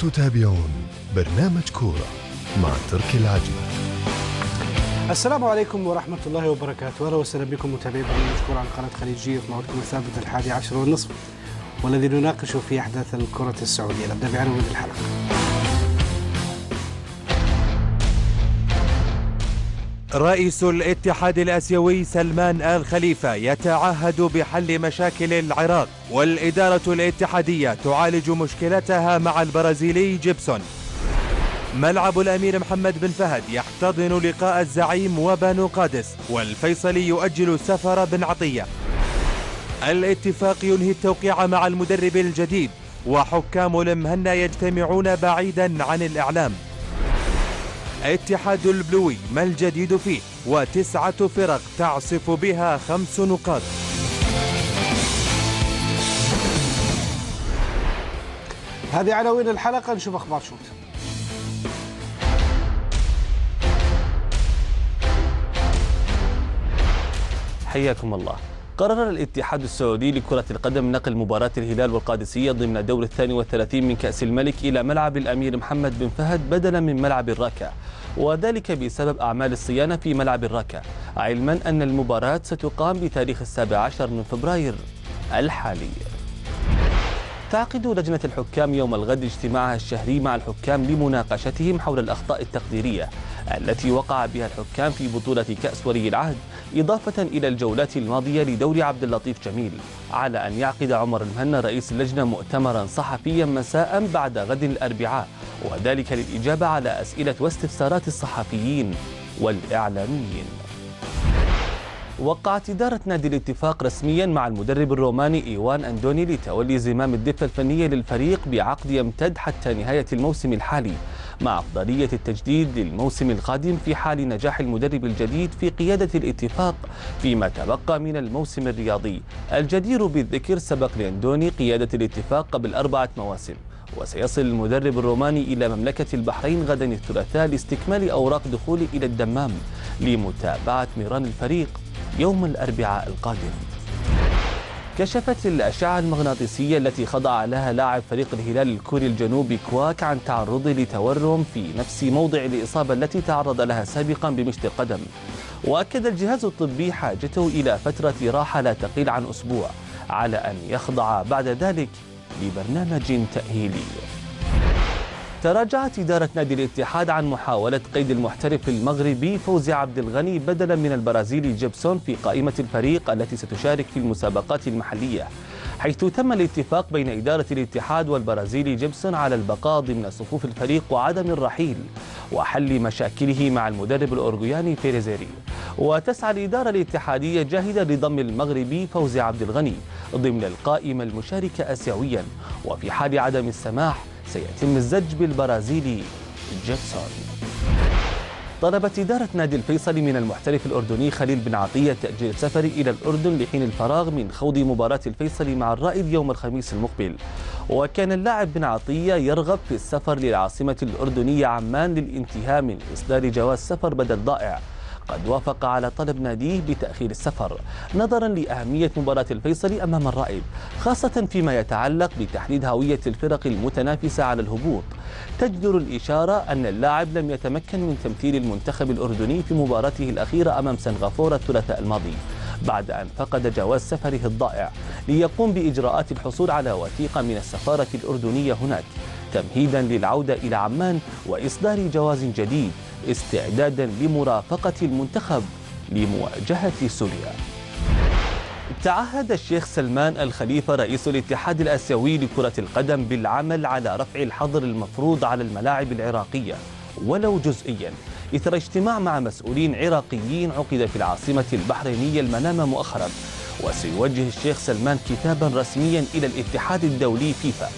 تتابعون برنامج كورة مع تركي العجمي. السلام عليكم ورحمة الله وبركاته. أهلا وسهلا بكم متابعي برنامج كورة على قناة خليجية في موعدكم الثابت الحادي عشر والنصف والذي نناقش فيه أحداث الكرة السعودية. نبدأ بعناوين الحلقة. رئيس الاتحاد الأسيوي سلمان آل خليفة يتعهد بحل مشاكل العراق والإدارة الاتحادية تعالج مشكلتها مع البرازيلي جيبسون. ملعب الأمير محمد بن فهد يحتضن لقاء الزعيم وبنو قادس والفيصلي يؤجل سفر بن عطية. الاتفاق ينهي التوقيع مع المدرب الجديد وحكام المهنا يجتمعون بعيدا عن الإعلام. اتحاد البلوي ما الجديد فيه؟ وتسعة فرق تعصف بها خمس نقاط. هذه عناوين الحلقة؟ نشوف أخبار شوت. حياكم الله. قرر الاتحاد السعودي لكرة القدم نقل مباراة الهلال والقادسية ضمن الدور الثاني والثلاثين من كأس الملك إلى ملعب الأمير محمد بن فهد بدلا من ملعب الركا وذلك بسبب أعمال الصيانة في ملعب الركا علما أن المباراة ستقام بتاريخ السابع عشر من فبراير الحالي. تعقد لجنة الحكام يوم الغد اجتماعها الشهري مع الحكام لمناقشتهم حول الأخطاء التقديرية التي وقع بها الحكام في بطولة كأس ولي العهد. إضافة إلى الجولات الماضية لدور عبد اللطيف جميل على أن يعقد عمر المهنا رئيس اللجنة مؤتمرا صحفيا مساء بعد غد الأربعاء وذلك للإجابة على أسئلة واستفسارات الصحفيين والإعلاميين. وقعت إدارة نادي الاتفاق رسميا مع المدرب الروماني إيوان أندوني لتولي زمام الدفة الفنية للفريق بعقد يمتد حتى نهاية الموسم الحالي. مع أفضلية التجديد للموسم القادم في حال نجاح المدرب الجديد في قيادة الاتفاق فيما تبقى من الموسم الرياضي. الجدير بالذكر سبق لأندوني قيادة الاتفاق قبل أربعة مواسم وسيصل المدرب الروماني إلى مملكة البحرين غدا الثلاثاء لاستكمال أوراق دخوله إلى الدمام لمتابعة ميران الفريق يوم الأربعاء القادم. كشفت الأشعة المغناطيسية التي خضع لها لاعب فريق الهلال الكوري الجنوبي كواك عن تعرضه لتورم في نفس موضع الإصابة التي تعرض لها سابقا بمشط القدم وأكد الجهاز الطبي حاجته إلى فترة راحة لا تقل عن أسبوع على أن يخضع بعد ذلك لبرنامج تأهيلي. تراجعت إدارة نادي الاتحاد عن محاولة قيد المحترف المغربي فوزي عبد الغني بدلا من البرازيلي جيبسون في قائمة الفريق التي ستشارك في المسابقات المحلية حيث تم الاتفاق بين إدارة الاتحاد والبرازيلي جيبسون على البقاء ضمن صفوف الفريق وعدم الرحيل وحل مشاكله مع المدرب الأورجواني فيريزيري وتسعى الإدارة الاتحادية جاهدة لضم المغربي فوزي عبد الغني ضمن القائمة المشاركة آسيويا وفي حال عدم السماح سيتم الزج بالبرازيلي جيبسون طلبت إدارة نادي الفيصل من المحترف الأردني خليل بن عطية تأجيل سفره إلى الأردن لحين الفراغ من خوض مباراة الفيصل مع الرائد يوم الخميس المقبل. وكان اللاعب بن عطية يرغب في السفر للعاصمة الأردنية عمان للانتهاء من إصدار جواز سفر بدل ضائع. قد وافق على طلب ناديه بتأخير السفر نظرا لأهمية مباراة الفيصل أمام الرائد خاصة فيما يتعلق بتحديد هوية الفرق المتنافسة على الهبوط. تجدر الإشارة أن اللاعب لم يتمكن من تمثيل المنتخب الأردني في مباراته الأخيرة أمام سنغافورة الثلاثاء الماضي بعد أن فقد جواز سفره الضائع ليقوم بإجراءات الحصول على وثيقة من السفارة الأردنية هناك تمهيدا للعودة إلى عمان وإصدار جواز جديد. استعدادا لمرافقة المنتخب لمواجهة سوريا. تعهد الشيخ سلمان الخليفة رئيس الاتحاد الآسيوي لكرة القدم بالعمل على رفع الحظر المفروض على الملاعب العراقية ولو جزئيا. إثر اجتماع مع مسؤولين عراقيين عقد في العاصمة البحرينية المنامة مؤخرا. وسيوجه الشيخ سلمان كتابا رسميا إلى الاتحاد الدولي فيفا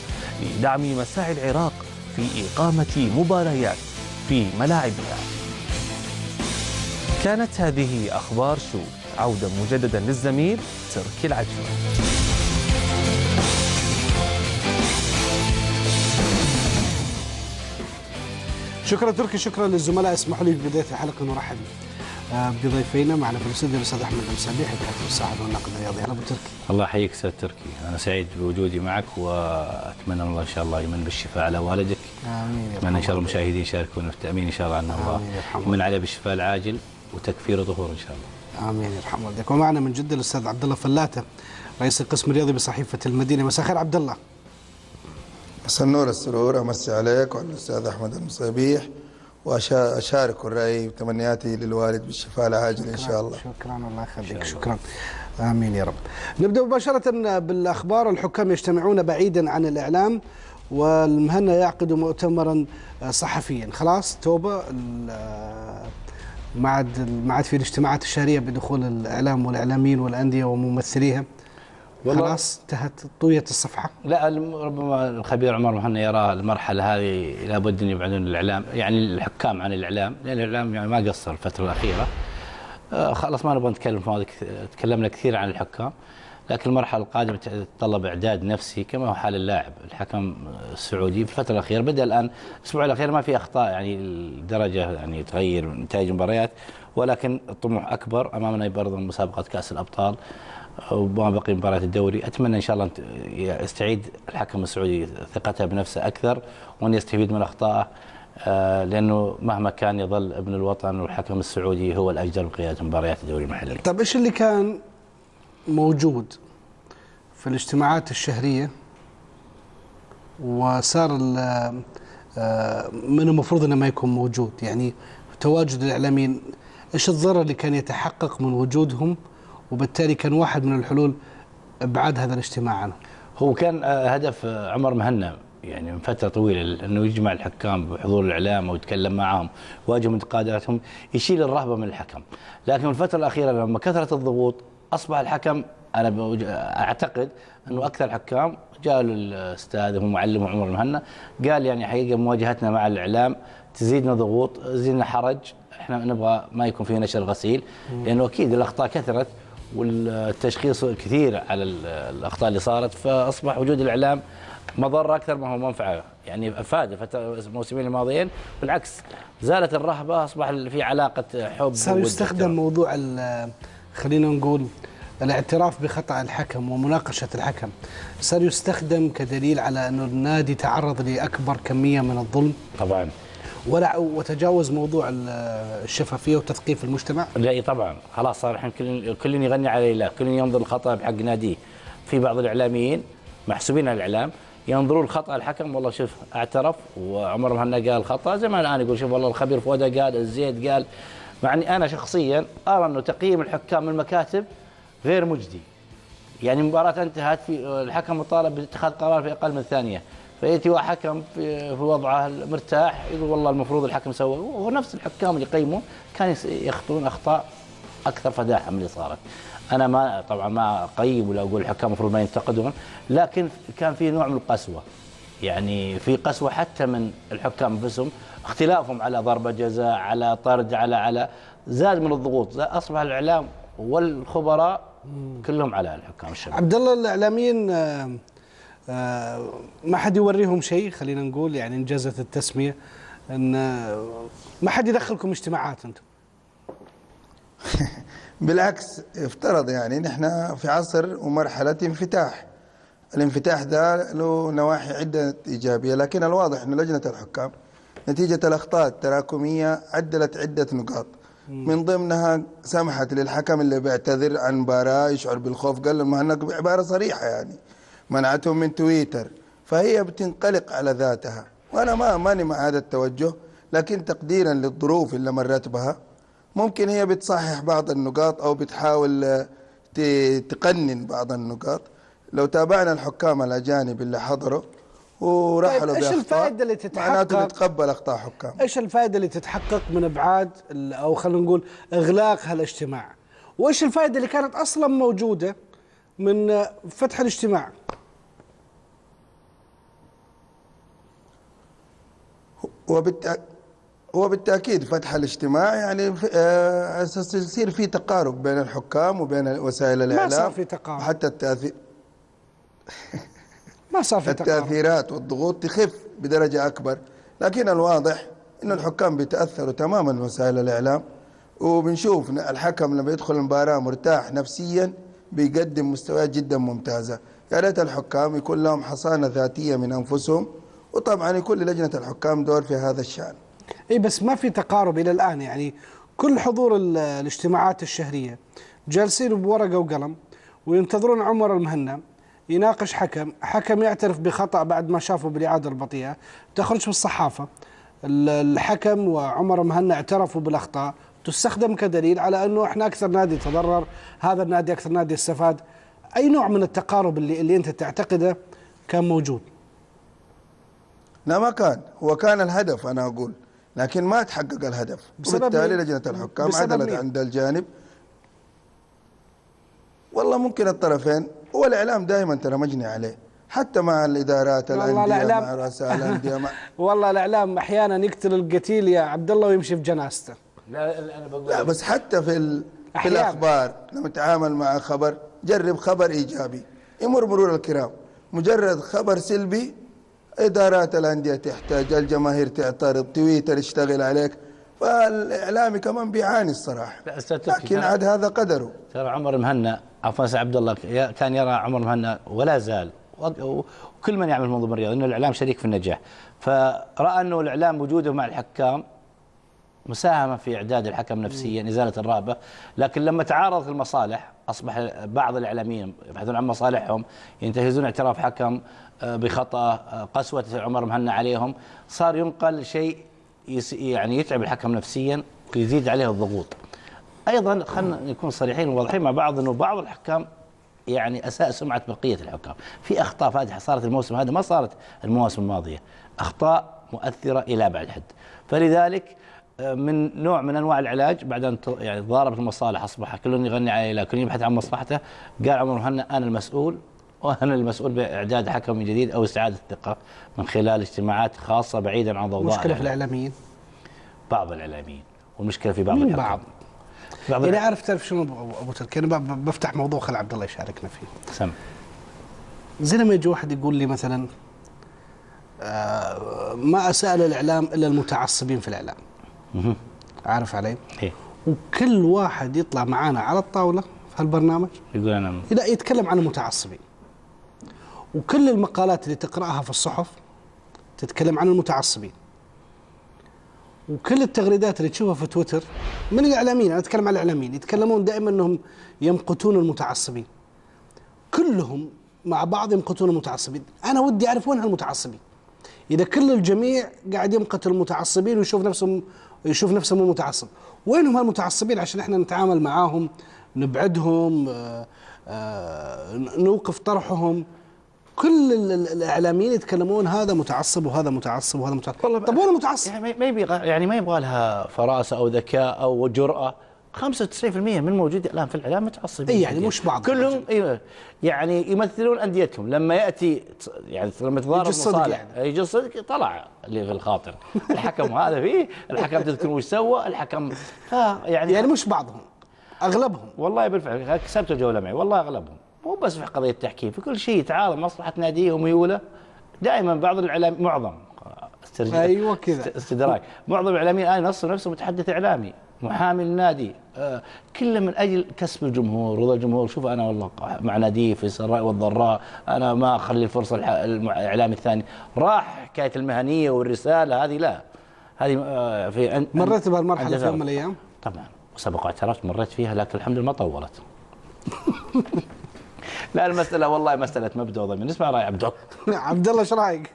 لدعم مساعي العراق في إقامة مباريات. في ملاعبها. كانت هذه أخبار شو عودة مجددا للزميل تركي العجمي شكرا تركي شكرا للزملاء. اسمحوا لي في بداية الحلقة نرحب بضيفينا معنا في الاستوديو الأستاذ أحمد المسليح الكاتب الصحفي والناقد الرياضي. هلا أبو تركي. الله يحييك أستاذ تركي. أنا سعيد بوجودي معك وأتمنى الله إن شاء الله يمن بالشفاء على والدك. آمين. أتمنى إن شاء الله المشاهدين يشاركونا في التأمين إن شاء الله ان الله. يمن عليه بالشفاء العاجل وتكفير وظهور إن شاء الله. آمين يرحم والديك ومعنا من جدة الأستاذ عبد الله فلاته رئيس القسم الرياضي بصحيفة المدينة. مساء الخير عبد الله. مساء النور السرور امسي عليك وعلى الأستاذ أحمد المصيبيح واشارك الرأي وتمنياتي للوالد بالشفاء العاجل إن شاء الله. شكرا. الله يخليك. شكرا. آمين يا رب. نبدأ مباشرة بالأخبار. الحكام يجتمعون بعيدا عن الإعلام والمهنة يعقد مؤتمرا صحفيا. خلاص توبة. ما عاد ما عاد في الاجتماعات الشهرية بدخول الإعلام والإعلاميين والأندية وممثليها والله- خلاص انتهت طويه الصفحة. لا ربما الخبير عمر مهنا يرى المرحلة هذه لابد أن يبعدون الإعلام يعني الحكام عن الإعلام لأن الإعلام يعني ما قصر الفترة الأخيرة. آه، خلاص ما نبغى نتكلم في كث- تكلمنا كثير عن الحكام لكن المرحلة القادمة تتطلب إعداد نفسي كما هو حال اللاعب الحكم السعودي. في الفترة الأخيرة بدأ الآن الأسبوع الأخير ما في أخطاء يعني الدرجة يعني تغير نتائج المباريات ولكن الطموح أكبر أمامنا برضه مسابقة كأس الأبطال. وما بقي مباريات الدوري. أتمنى إن شاء الله يستعيد الحكم السعودي ثقته بنفسه أكثر وأن يستفيد من أخطائه آه، لأنه مهما كان يظل ابن الوطن والحكم السعودي هو الأجدر بقياده مباريات الدوري المحلي. طيب إيش اللي كان موجود في الاجتماعات الشهرية وصار آه، من المفروض إنه ما يكون موجود؟ يعني تواجد الإعلاميين إيش الضرر اللي كان يتحقق من وجودهم وبالتالي كان واحد من الحلول ابعاد هذا الاجتماع عنه. هو كان آه، هدف آه، عمر مهنا يعني من فترة طويلة إنه يجمع الحكام بحضور الإعلام ويتكلم معهم ويواجه انتقاداتهم يشيل الرهبة من الحكم. لكن الفترة الأخيرة لما كثرت الضغوط أصبح الحكم أنا أعتقد إنه أكثر الحكام جاء الأستاذ هو معلم عمر مهنا قال يعني حقيقة مواجهتنا مع الإعلام تزيدنا ضغوط تزيدنا حرج إحنا نبغى ما يكون في نشر غسيل لأنه أكيد الأخطاء كثرت والتشخيص كثير على ال- الأخطاء اللي صارت فأصبح وجود الإعلام مضره أكثر ما هو منفعة. يعني افاد الموسمين الماضيين بالعكس زالت الرهبة أصبح في علاقة حب صار يستخدم. موضوع خلينا نقول الاعتراف بخطأ الحكم ومناقشة الحكم. صار يستخدم كدليل على أنه النادي تعرض لأكبر كمية من الظلم. طبعا. ولا وتجاوز موضوع ال- الشفافية وتثقيف المجتمع؟ لا طبعا. خلاص صار الحين كل كل يغني على لا كل ينظر الخطأ بحق ناديه. في بعض الإعلاميين محسوبين على الإعلام ينظرون الخطأ الحكم والله شوف اعترف وعمر مهنا قال خطا زي ما الآن يقول شوف والله الخبير فوده قال الزيد قال. مع إني أنا شخصيا أرى إنه تقييم الحكام من المكاتب غير مجدي. يعني مباراة انتهت في الحكم مطالب باتخاذ قرار في أقل من ثانية فياتي حكم في وضعه المرتاح يقول والله المفروض الحكم سوى وهو نفس الحكام اللي يقيموا كان يس- يخطون أخطاء أكثر فداحة من اللي صارت. أنا ما طبعا ما أقيم ولا أقول الحكام المفروض ما ينتقدون لكن كان في نوع من القسوة. يعني في قسوة حتى من الحكام انفسهم اختلافهم على ضربة جزاء على طرد على على زاد من الضغوط أصبح الإعلام والخبراء كلهم على الحكام الشباب عبد الله الإعلاميين آه، ما حد يوريهم شيء خلينا نقول يعني انجازت التسمية إن آه، ما حد يدخلكم اجتماعات أنتم. بالعكس افترض يعني نحن في عصر ومرحلة انفتاح. الانفتاح ده له نواحي عدة إيجابية لكن الواضح أن لجنة الحكام نتيجة الأخطاء التراكمية عدلت عدة نقاط. من ضمنها سمحت للحكم اللي بيعتذر عن مباراة يشعر بالخوف قال لهم هناك بعبارة صريحة يعني. منعتهم من تويتر فهي بتنقلق على ذاتها. وأنا ما ماني مع هذا التوجه لكن تقديرا للظروف اللي مرت بها ممكن هي بتصحح بعض النقاط أو بتحاول آه، تقنن بعض النقاط. لو تابعنا الحكام الأجانب اللي حضروا ورحلوا طيب، إيش بأخطاء، الفائدة اللي تتحقق؟ معناته نتقبل أخطاء حكام. إيش الفائدة اللي تتحقق من أبعاد أو خلينا نقول إغلاق هالاجتماع؟ وإيش الفائدة اللي كانت أصلا موجودة؟ من فتح الاجتماع. وبالتأ... وبالتاكيد فتح الاجتماع يعني آه، يصير في تقارب بين الحكام وبين وسائل الاعلام صار في تقارب. وحتى التاثير ما صار في تقارب. التأثيرات والضغوط تخف بدرجة أكبر. لكن الواضح إن الحكام بيتأثروا تماما من وسائل الإعلام وبنشوف الحكم لما يدخل المباراة مرتاح نفسيا بيقدم مستويات جدا ممتازة. يا ريت الحكام يكون لهم حصانة ذاتية من أنفسهم وطبعا يكون للجنة الحكام دور في هذا الشأن. إي بس ما في تقارب إلى الآن يعني كل حضور ال- الاجتماعات الشهرية جالسين بورقة وقلم وينتظرون عمر المهنا يناقش حكم، حكم يعترف بخطأ بعد ما شافه بالإعادة البطيئة، تخرج في الصحافة ال- الحكم وعمر مهنا اعترفوا بالأخطاء، تستخدم كدليل على أنه إحنا أكثر نادي تضرر، هذا النادي أكثر نادي استفاد. أي نوع من التقارب اللي اللي أنت تعتقده كان موجود؟ لا ما كان هو كان الهدف أنا أقول لكن ما تحقق الهدف وبالتالي؟ لجنة الحكام عدلت مين؟ عند الجانب والله ممكن الطرفين هو الإعلام دائما ترى مجني عليه حتى مع الإدارات والله الأندية الإعلام- مع رؤساء الأندية مع والله الإعلام أحيانا يقتل القتيل يا عبد الله ويمشي في جنازته. لا أنا بقول لا بس حتى في ال... في. الأخبار لما تتعامل مع خبر جرب خبر إيجابي. يمر مرور الكرام. مجرد خبر سلبي إدارات الأندية تحتاج الجماهير تعترض تويتر يشتغل عليك فالإعلامي كمان بيعاني الصراحة. لكن عاد هذا قدره. ترى عمر مهنا عفوا عبد الله كان يرى عمر مهنا ولا زال. وكل من يعمل في منظومة الرياضه إنه الإعلام شريك في النجاح. فرأى أنه الإعلام وجوده مع الحكام مساهمة في إعداد الحكم نفسيا إزالة الرهبة. لكن لما تعارضت المصالح أصبح بعض الإعلاميين يبحثون عن مصالحهم ينتهزون اعتراف حكم آه، بخطأ آه، قسوة عمر مهنا عليهم. صار ينقل شيء يعني يتعب الحكم نفسيا ويزيد عليه الضغوط. أيضا خلينا نكون صريحين وواضحين مع بعض إنه بعض الحكام يعني أساء سمعة بقية الحكام، في أخطاء فادحه صارت الموسم هذا ما صارت المواسم الماضية، أخطاء مؤثرة إلى بعد الحد، فلذلك من نوع من أنواع العلاج بعد أن يعني ضاربت المصالح أصبح كل يغني على لا كل يبحث عن مصلحته، قال عمر مهنا أنا المسؤول وأنا المسؤول بإعداد حكم جديد أو استعاده الثقة من خلال اجتماعات خاصة بعيدا عن ضوضاء مشكلة في. الإعلاميين بعض الإعلاميين والمشكلة في بعض مين. بعض؟ بعض يعني عارف تعرف شنو ابو تركي أنا بفتح موضوع خل عبد الله يشاركنا فيه سم زي لما يجي واحد يقول لي مثلا آه، ما أسأل الإعلام إلا المتعصبين في الإعلام. عارف علي؟ إيه. وكل واحد يطلع معانا على الطاولة في هالبرنامج. يقول أنا لا يتكلم عن المتعصبين. وكل المقالات اللي تقرأها في الصحف تتكلم عن المتعصبين. وكل التغريدات اللي تشوفها في تويتر من الإعلاميين؟ أنا أتكلم عن الإعلاميين. يتكلمون دائما إنهم يمقتون المتعصبين. كلهم مع بعض يمقتون المتعصبين. أنا ودي أعرف وين هالمتعصبين. إذا كل الجميع قاعد يمقت المتعصبين ويشوف نفسهم يشوف نفسه مو متعصب. وينهم هالمتعصبين عشان إحنا نتعامل معاهم نبعدهم آه، آه، نوقف طرحهم؟ كل ال- ال- الإعلاميين يتكلمون هذا متعصب وهذا متعصب وهذا متعصب. والله طب وين المتعصب؟ يعني ما يبغى يعني ما يبغى لها فراسة أو ذكاء أو جرأة. 95% من موجود الآن في الإعلام متعصبين إي يعني مش بعض. كلهم إيه يعني يمثلون أنديتهم لما يأتي يعني لما تضارب يجي الصدق مصالح يعني. يجي الصدق طلع اللي في الخاطر الحكم هذا فيه الحكم تذكر وش سوى الحكم يعني يعني مش بعضهم أغلبهم والله بالفعل كسبت الجولة معي والله أغلبهم مو بس في قضية التحكيم في كل شيء يتعارض مصلحة ناديه وميوله دائما بعض الإعلام معظم استرجع أيوة كذا. است- استدراك معظم الإعلاميين الآن نصف نفسه متحدث إعلامي محامي النادي آه كله من أجل كسب الجمهور. رضا الجمهور شوف أنا والله مع ناديه في السراء والضراء أنا ما أخلي الفرصه الإعلامي الثاني. راح حكاية المهنية والرسالة هذه لا. هذه آه في أن- مريت بهالمرحلة في يوم من. الأيام طبعا. وسبق واعترفت مريت فيها لكن الحمد لله ما طولت. لا المسألة والله مسألة مبدأ وضمير. نسمع رأي عبد الله عبد الله إيش رأيك؟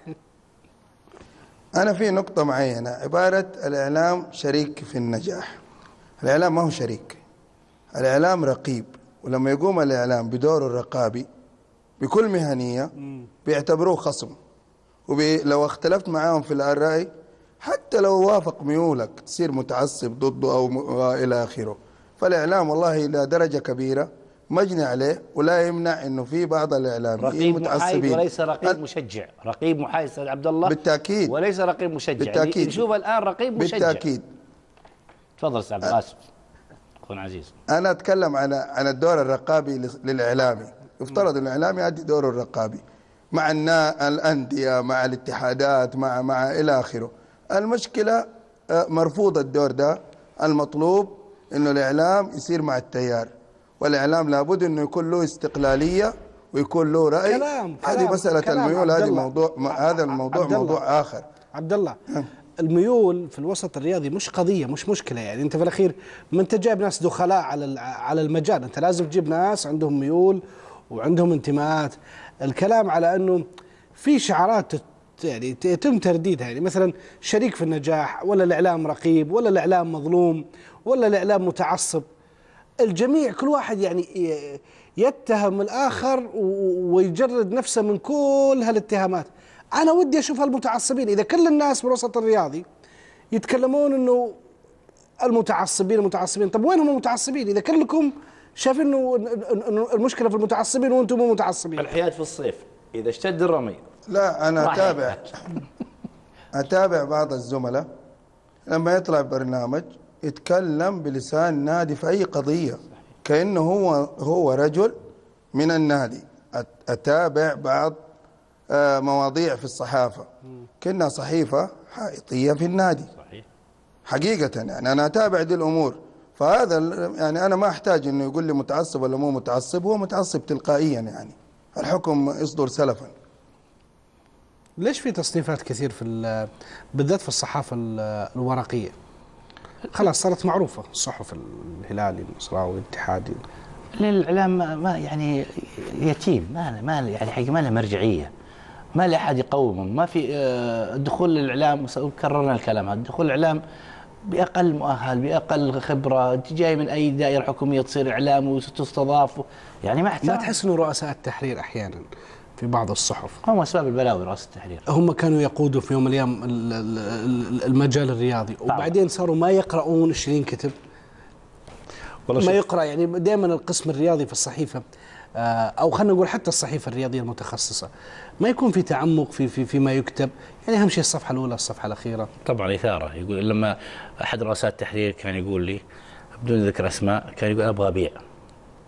أنا في نقطة معينة. عبارة الإعلام شريك في النجاح. الإعلام ما هو شريك. الإعلام رقيب. ولما يقوم الإعلام بدوره الرقابي بكل مهنية بيعتبروه خصم. ولو اختلفت معاهم في الرأي حتى لو وافق ميولك تصير متعصب ضده أو. إلى آخره. فالإعلام والله إلى درجة كبيرة مجني عليه ولا يمنع إنه في بعض الإعلاميين رقيب محايد متعصبين. وليس رقيب مشجع. رقيب محايد أستاذ عبد الله بالتأكيد. وليس رقيب مشجع. بالتأكيد. اللي نشوفه الآن رقيب مشجع. بالتأكيد. تفضل أستاذ عبد الله اسف أخونا عزيز. أنا أتكلم عن عن الدور الرقابي للإعلامي. يفترض إن الإعلامي يؤدي دوره الرقابي. مع النا... الأندية مع الاتحادات مع مع إلى آخره. المشكلة آه، مرفوض الدور ده. المطلوب إنه الإعلام يصير مع التيار. والإعلام لابد إنه يكون له استقلالية ويكون له رأي. كلام- هذه كلام- مسألة كلام. الميول هذه. موضوع هذا الموضوع. موضوع آخر. عبد الله. الميول في الوسط الرياضي مش قضية مش مشكلة يعني. أنت في الأخير ما أنت جايب ناس دخلاء على على المجال أنت لازم تجيب ناس عندهم ميول وعندهم انتماءات. الكلام على أنه في شعارات يعني يتم ترديدها. يعني مثلا شريك في النجاح ولا الإعلام رقيب ولا الإعلام مظلوم ولا الإعلام متعصب. الجميع كل واحد يعني يتهم الآخر ويجرد نفسه من كل هالاتهامات. أنا ودي أشوف هالمتعصبين. إذا كل الناس بالوسط الرياضي يتكلمون إنه المتعصبين المتعصبين طب وين هم المتعصبين؟ إذا كلكم شايفين إنه المشكلة في المتعصبين وأنتم مو متعصبين. الحياة في الصيف. إذا اشتد الرمي. لا أنا أتابع. أتابع بعض الزملاء. لما يطلع برنامج يتكلم بلسان نادي في أي قضية. كأنه هو هو رجل من النادي. أتابع بعض مواضيع في الصحافة. كانها صحيفة حائطية في النادي. صحيح. حقيقة يعني أنا أتابع دي الأمور. فهذا يعني أنا ما أحتاج إنه يقول لي متعصب ولا مو متعصب هو متعصب تلقائيا يعني. الحكم يصدر سلفا. ليش في تصنيفات كثير في ال- بالذات في الصحافة ال- الورقية؟ خلاص صارت معروفة. الصحف الهلالي النصراوي الاتحادي. لأن الاعلام ما- يعني يتيم ما ما يعني حقيقة ما له مرجعية. ما له احد يقومه ما في آه، دخول الإعلام س- كررنا الكلام هذا. دخول الإعلام بأقل مؤهل بأقل خبرة. أنت جاي من أي دائرة حكومية تصير إعلام وتستضاف. يعني ما ما أحتاج. تحس انه رؤساء التحرير أحيانا في بعض الصحف. هم أسباب البلاوي راس التحرير. هم كانوا يقودوا في يوم من الأيام ال- ال- ال- المجال الرياضي. وبعدين صاروا ما يقرؤون إيش ينكتب والله ما. يقرأ يعني دائما القسم الرياضي في الصحيفة آه، أو خلينا نقول حتى الصحيفة الرياضية المتخصصة. ما يكون في تعمق في في فيما يكتب. يعني أهم شيء الصفحة الأولى الصفحة الأخيرة. طبعا إثارة. يقول لما أحد رؤساء التحرير كان يقول لي بدون ذكر أسماء كان يقول أبغى أبيع.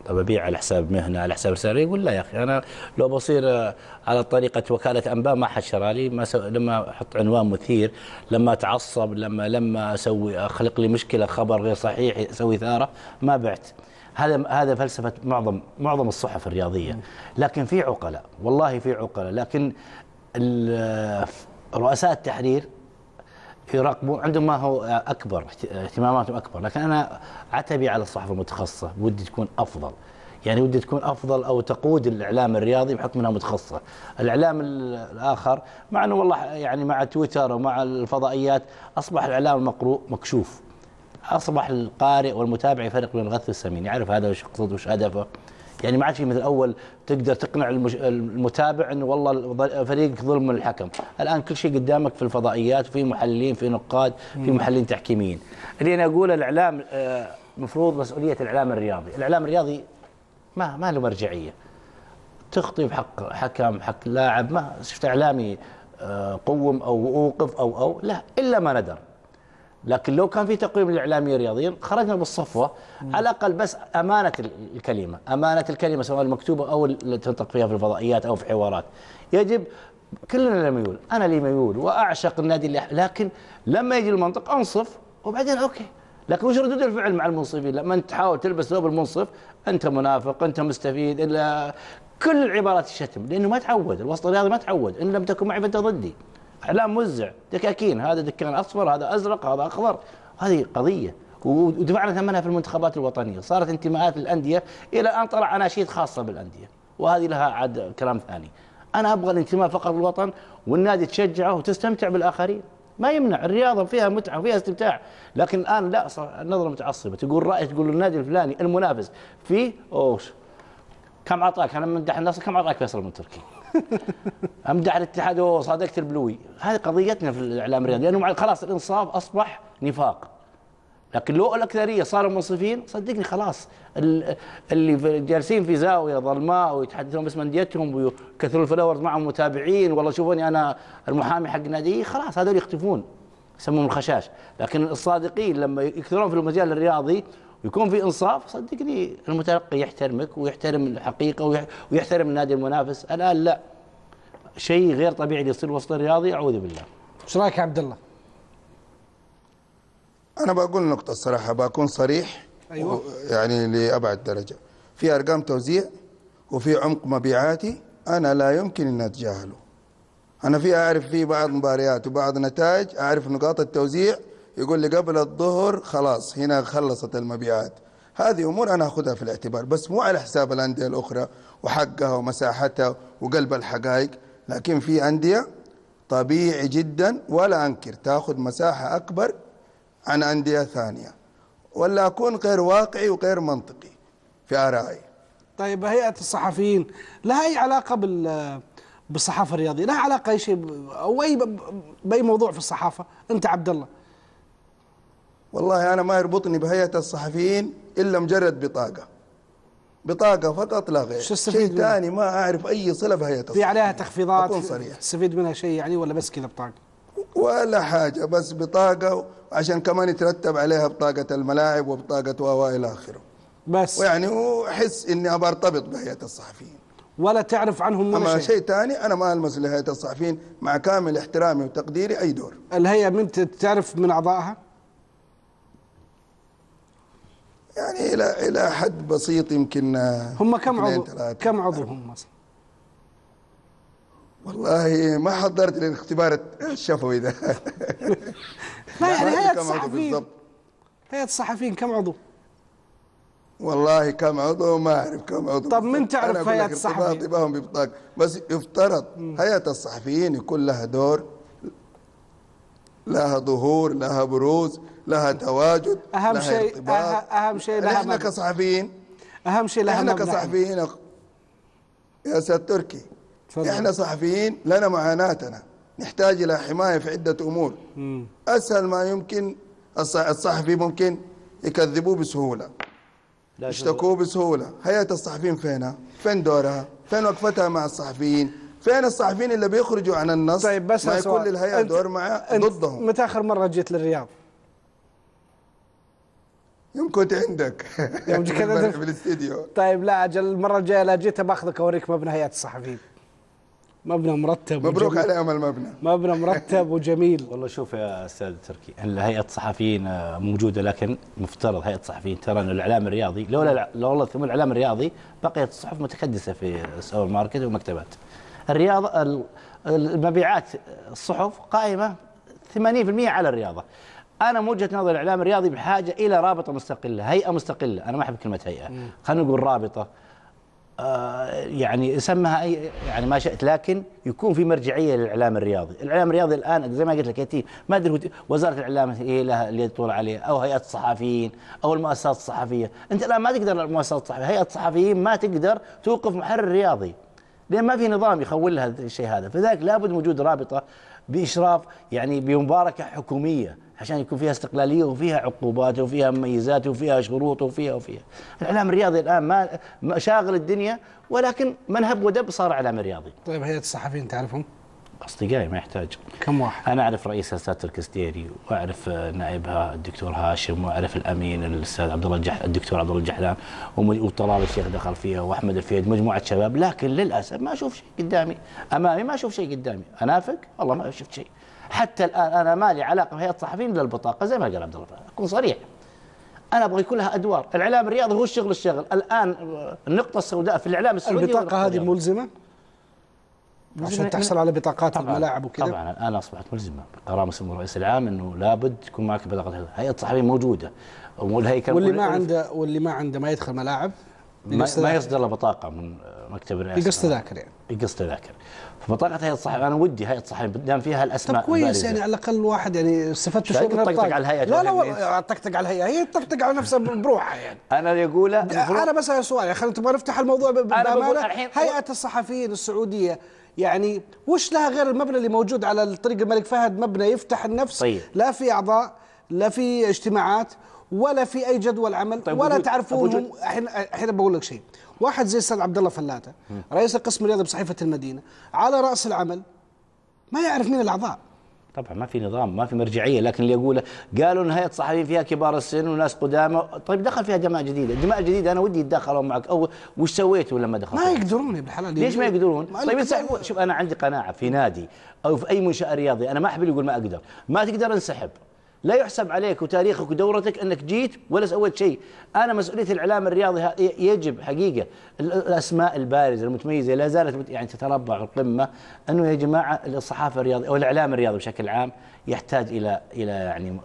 طب أبيع على حساب مهنة على حساب رساله يقول لا يا أخي أنا لو بصير آه، على طريقة وكالة أنباء ما حد شرى لي. ما سو... لما أحط عنوان مثير لما أتعصب لما لما أسوي أخلق لي مشكلة خبر غير صحيح أسوي ثاره ما بعت. هذا هذا فلسفة معظم معظم الصحف الرياضية. لكن في عقلاء والله في عقلاء. لكن رؤساء التحرير يراقبون عندهم ما هو أكبر اهتماماتهم أكبر. لكن أنا عتبي على الصحافه المتخصصة ودي تكون أفضل. يعني ودي تكون أفضل أو تقود الإعلام الرياضي بحكم إنها متخصصة. الإعلام ال- الآخر مع إنه والله يعني مع تويتر ومع الفضائيات أصبح الإعلام المقروء مكشوف. أصبح القارئ والمتابع يفرق بين الغث والسمين يعرف هذا وش يقصد وش هدفه يعني ما عاد في مثل أول تقدر تقنع. المتابع انه والله الض- فريق ظلم من الحكم، الآن كل شيء قدامك في الفضائيات وفي محللين في نقاد في محللين تحكيميين. اللي أنا أقول الإعلام آه، مفروض مسؤولية الإعلام الرياضي، الإعلام الرياضي ما ما له مرجعية. تخطي بحق حكم حق لاعب ما شفت إعلامي آه، قوم أو أوقف أو أو لا إلا ما ندر. لكن لو كان في تقويم للاعلاميين الرياضيين خرجنا بالصفوة على الأقل بس أمانة ال- الكلمة، أمانة الكلمة سواء المكتوبة أو اللي تنطق فيها في الفضائيات أو في حوارات. يجب كلنا لنا ميول، أنا لي ميول وأعشق النادي اللي لكن لما يجي المنطق أنصف وبعدين okay. لكن وش ردود الفعل مع المنصفين؟ لما أنت تحاول تلبس ثوب المنصف أنت منافق، أنت مستفيد إلا كل العبارات الشتم لأنه ما تعود، الوسط الرياضي ما تعود، إن لم تكن معي فأنت ضدي. اعلام موزع دكاكين هذا دكان أصفر هذا أزرق هذا أخضر. هذه قضية. ودفعنا ثمنها في المنتخبات الوطنية. صارت انتماءات الأندية إلى أن طلع أناشيد خاصة بالأندية. وهذه لها عاد كلام ثاني. أنا أبغى الانتماء فقط للوطن والنادي تشجعه وتستمتع بالآخرين. ما يمنع الرياضة فيها متعة وفيها استمتاع. لكن الآن لا النظره متعصبة. تقول رأي تقول النادي الفلاني المنافس فيه أوش كم اعطاك أنا ممدح النصر كم اعطاك فيصل من تركي أمدح الاتحاد وصادقت البلوي. هذه قضيتنا في الإعلام الرياضي. لأنه مع خلاص الإنصاف أصبح نفاق. لكن لو الأكثرية صاروا منصفين صدقني خلاص. ال- اللي جالسين في زاوية ظلماء ويتحدثون باسم أنديتهم ويكثرون الفلاورز معهم متابعين والله شوفوني أنا المحامي حق نادي خلاص هذول يختفون يسمون الخشاش. لكن الصادقين لما يكثرون في المجال الرياضي ويكون في انصاف صدقني المتلقي يحترمك ويحترم الحقيقة ويح- ويحترم النادي المنافس. الآن لا. شيء غير طبيعي اللي يصير وسط الرياضي أعوذ بالله. إيش رأيك يا عبد الله؟ أنا بقول نقطة الصراحة بكون صريح أيوة. يعني لأبعد درجة. في أرقام توزيع وفي عمق مبيعاتي أنا لا يمكن ان أتجاهله. أنا في أعرف في بعض مباريات وبعض نتائج أعرف نقاط التوزيع يقول لي قبل الظهر خلاص هنا خلصت المبيعات. هذه أمور أنا أخذها في الاعتبار بس مو على حساب الأندية الأخرى وحقها ومساحتها وقلب الحقائق لكن في أندية طبيعي جدا ولا أنكر تأخذ مساحة أكبر عن أندية ثانية. ولا أكون غير واقعي وغير منطقي في آرائي. طيب هيئة الصحفيين لها أي علاقة بال بالصحافة الرياضية؟ لها علاقة أي شيء؟ ب- أو أي ب- بأي موضوع في الصحافة؟ أنت عبد الله والله أنا ما يربطني بهيئة الصحفيين إلا مجرد بطاقة. بطاقة فقط لا غير. شو شيء؟ ثاني ما أعرف أي صلة بهيئة في عليها الصحفيين. تخفيضات؟ أكون صريح. تستفيد منها شيء يعني ولا بس كذا بطاقة؟ ولا حاجة بس بطاقة عشان كمان يترتب عليها بطاقة الملاعب وبطاقة و إلى آخره. بس. ويعني واحس إني أبى أرتبط بهيئة الصحفيين. ولا تعرف عنهم ولا أما شيء, ثاني أنا ما ألمس لهيئة الصحفيين مع كامل احترامي وتقديري أي دور. الهيئة من تعرف من أعضائها؟ يعني إلى إلى حد بسيط يمكن آه، هم كم عضو ثلاثة. كم عضو هم مثلا والله ما حضرت للاختبار الشفوي ده لا يعني هيئة كم عضو الصحفيين. هيئة الصحفيين كم عضو والله كم عضو ما أعرف كم عضو طب من. تعرف لك الصحفيين؟ ارتباطي بهم بس يفترض هيئة الصحفيين يكون لها دور لها ظهور لها بروز لها تواجد أهم لها شيء ارتباط. أه- أهم شيء لها إحنا. كصحفيين أهم شيء لها إحنا. كصحفيين يا أستاذ تركي تفضل. إحنا صحفيين لنا معاناتنا نحتاج إلى حماية في عدة أمور مم. أسهل ما يمكن الص- الصحفي ممكن يكذبوه شوف- يشتكوه بسهولة هيئة الصحفيين فينها فين دورها فين وقفتها مع الصحفيين فين الصحفيين اللي بيخرجوا عن النص طيب بس ما. يكون للهيئة دور معاه ضدهم متى اخر مرة جيت للرياض؟ يوم كنت عندك يوم در- في الاستديو طيب لا أجل المرة الجاية لا جيت باخذك أوريك مبنى هيئة الصحفيين مبنى مرتب مبروك وجميل. عليهم المبنى مبنى مرتب وجميل والله شوف يا أستاذ تركي ان هيئة الصحفيين موجودة لكن مفترض هيئة الصحفيين ترى أن الإعلام الرياضي لولا لولا ثم الإعلام الرياضي بقيت الصحف متكدسة في السوبر ماركت والمكتبات. الرياضة ال- المبيعات الصحف قائمة 80% على الرياضة. أنا من وجهة نظري الإعلام الرياضي بحاجة إلى رابطة مستقلة، هيئة مستقلة، أنا ما أحب كلمة هيئة، خلينا نقول رابطة. آه، يعني سمها أي يعني ما شئت لكن يكون في مرجعية للإعلام الرياضي، الإعلام الرياضي الآن زي ما قلت لك يتيم، ما أدري وزارة الإعلام هي لها اللي تطول عليه أو هيئة الصحفيين أو المؤسسات الصحفية، أنت الآن ما تقدر المؤسسات الصحفية، هيئة الصحفيين ما تقدر توقف محرر رياضي. لأن ما في نظام يخول لها الشيء هذا، فذلك لابد من وجود رابطة بإشراف يعني بمباركة حكومية عشان يكون فيها استقلالية وفيها عقوبات وفيها مميزات وفيها شروط وفيها وفيها. الإعلام الرياضي الآن ما شاغل الدنيا ولكن من هب ودب صار إعلام رياضي. طيب هيئة الصحفيين تعرفهم؟ أصدقائي ما يحتاج. كم واحد؟ أنا أعرف رئيس الأستاذ الكستيري وأعرف نائبها الدكتور هاشم وأعرف الأمين الأستاذ عبد الله الجح الدكتور عبد الله الجحلان وطلال الشيخ دخل فيها وأحمد الفيد مجموعة شباب. لكن للأسف ما أشوف شيء قدامي. أمامي ما أشوف شيء قدامي. أنافق؟ والله ما شفت شيء. حتى الآن أنا ما لي علاقة بهيئة الصحفيين إلا البطاقة. زي ما قال عبد الله. أكون صريح. أنا أبغى يكون لها أدوار. الإعلام الرياضي هو الشغل الشغل. الآن آه، النقطة السوداء في الإعلام السعودي البطاقة هذه. ملزمة؟ عشان تحصل على بطاقات الملاعب وكذا. طبعا الآن أصبحت ملزمه بقرار سمو الرئيس العام إنه لابد تكون معك بطاقة هيئة الصحفيين موجودة. والهيكل واللي ما عنده واللي ما عنده ما يدخل ملاعب ما, ما. يصدر له بطاقة من مكتب الرئاسة. يقص تذاكر يعني يقص تذاكر فبطاقة هيئة الصحفيين أنا ودي هيئة الصحفيين دام فيها طب الاسماء كويس البارزة. يعني على الأقل واحد يعني استفدت شوي من البطاقة. على الهيئة؟ لا لا طقطق على الهيئة. هي تطقطق على نفسها بروحها يعني. أنا اللي اقوله أنا بسال سؤال يا أخي نبغى نفتح الموضوع بأمانة. هيئة الصحفيين السعودية يعني وش لها غير المبنى اللي موجود على الطريق الملك فهد مبنى يفتح النفس. طيب. لا في أعضاء لا في اجتماعات ولا في أي جدول عمل طيب ولا وجود- الحين الحين بقول لك شيء. واحد زي الاستاذ عبد الله فلاته رئيس القسم الرياضي بصحيفة المدينة على رأس العمل ما يعرف مين الأعضاء. طبعا ما في نظام ما في مرجعية لكن اللي يقوله قالوا إن هيئة الصحفيين فيها كبار السن وناس قدامى. طيب دخل فيها جماعة جديدة الجماعه الجديده أنا ودي يتدخلوا معك. أو وش سويتوا لما دخلوا ما يقدرون يا بالحلال ليش ما يقدرون؟ ما طيب شوف أنا عندي قناعة في نادي أو في أي منشأة رياضي أنا ما أحب اللي يقول ما أقدر، ما تقدر انسحب. لا يحسب عليك وتاريخك ودورتك أنك جيت ولا سويت شيء. أنا مسؤولية الإعلام الرياضي يجب حقيقة. ال- الأسماء البارزة المتميزة لا زالت يعني تتربع القمة أنه يا جماعة الصحافة الرياضية أو الإعلام الرياضي بشكل عام يحتاج إلى إلى يعني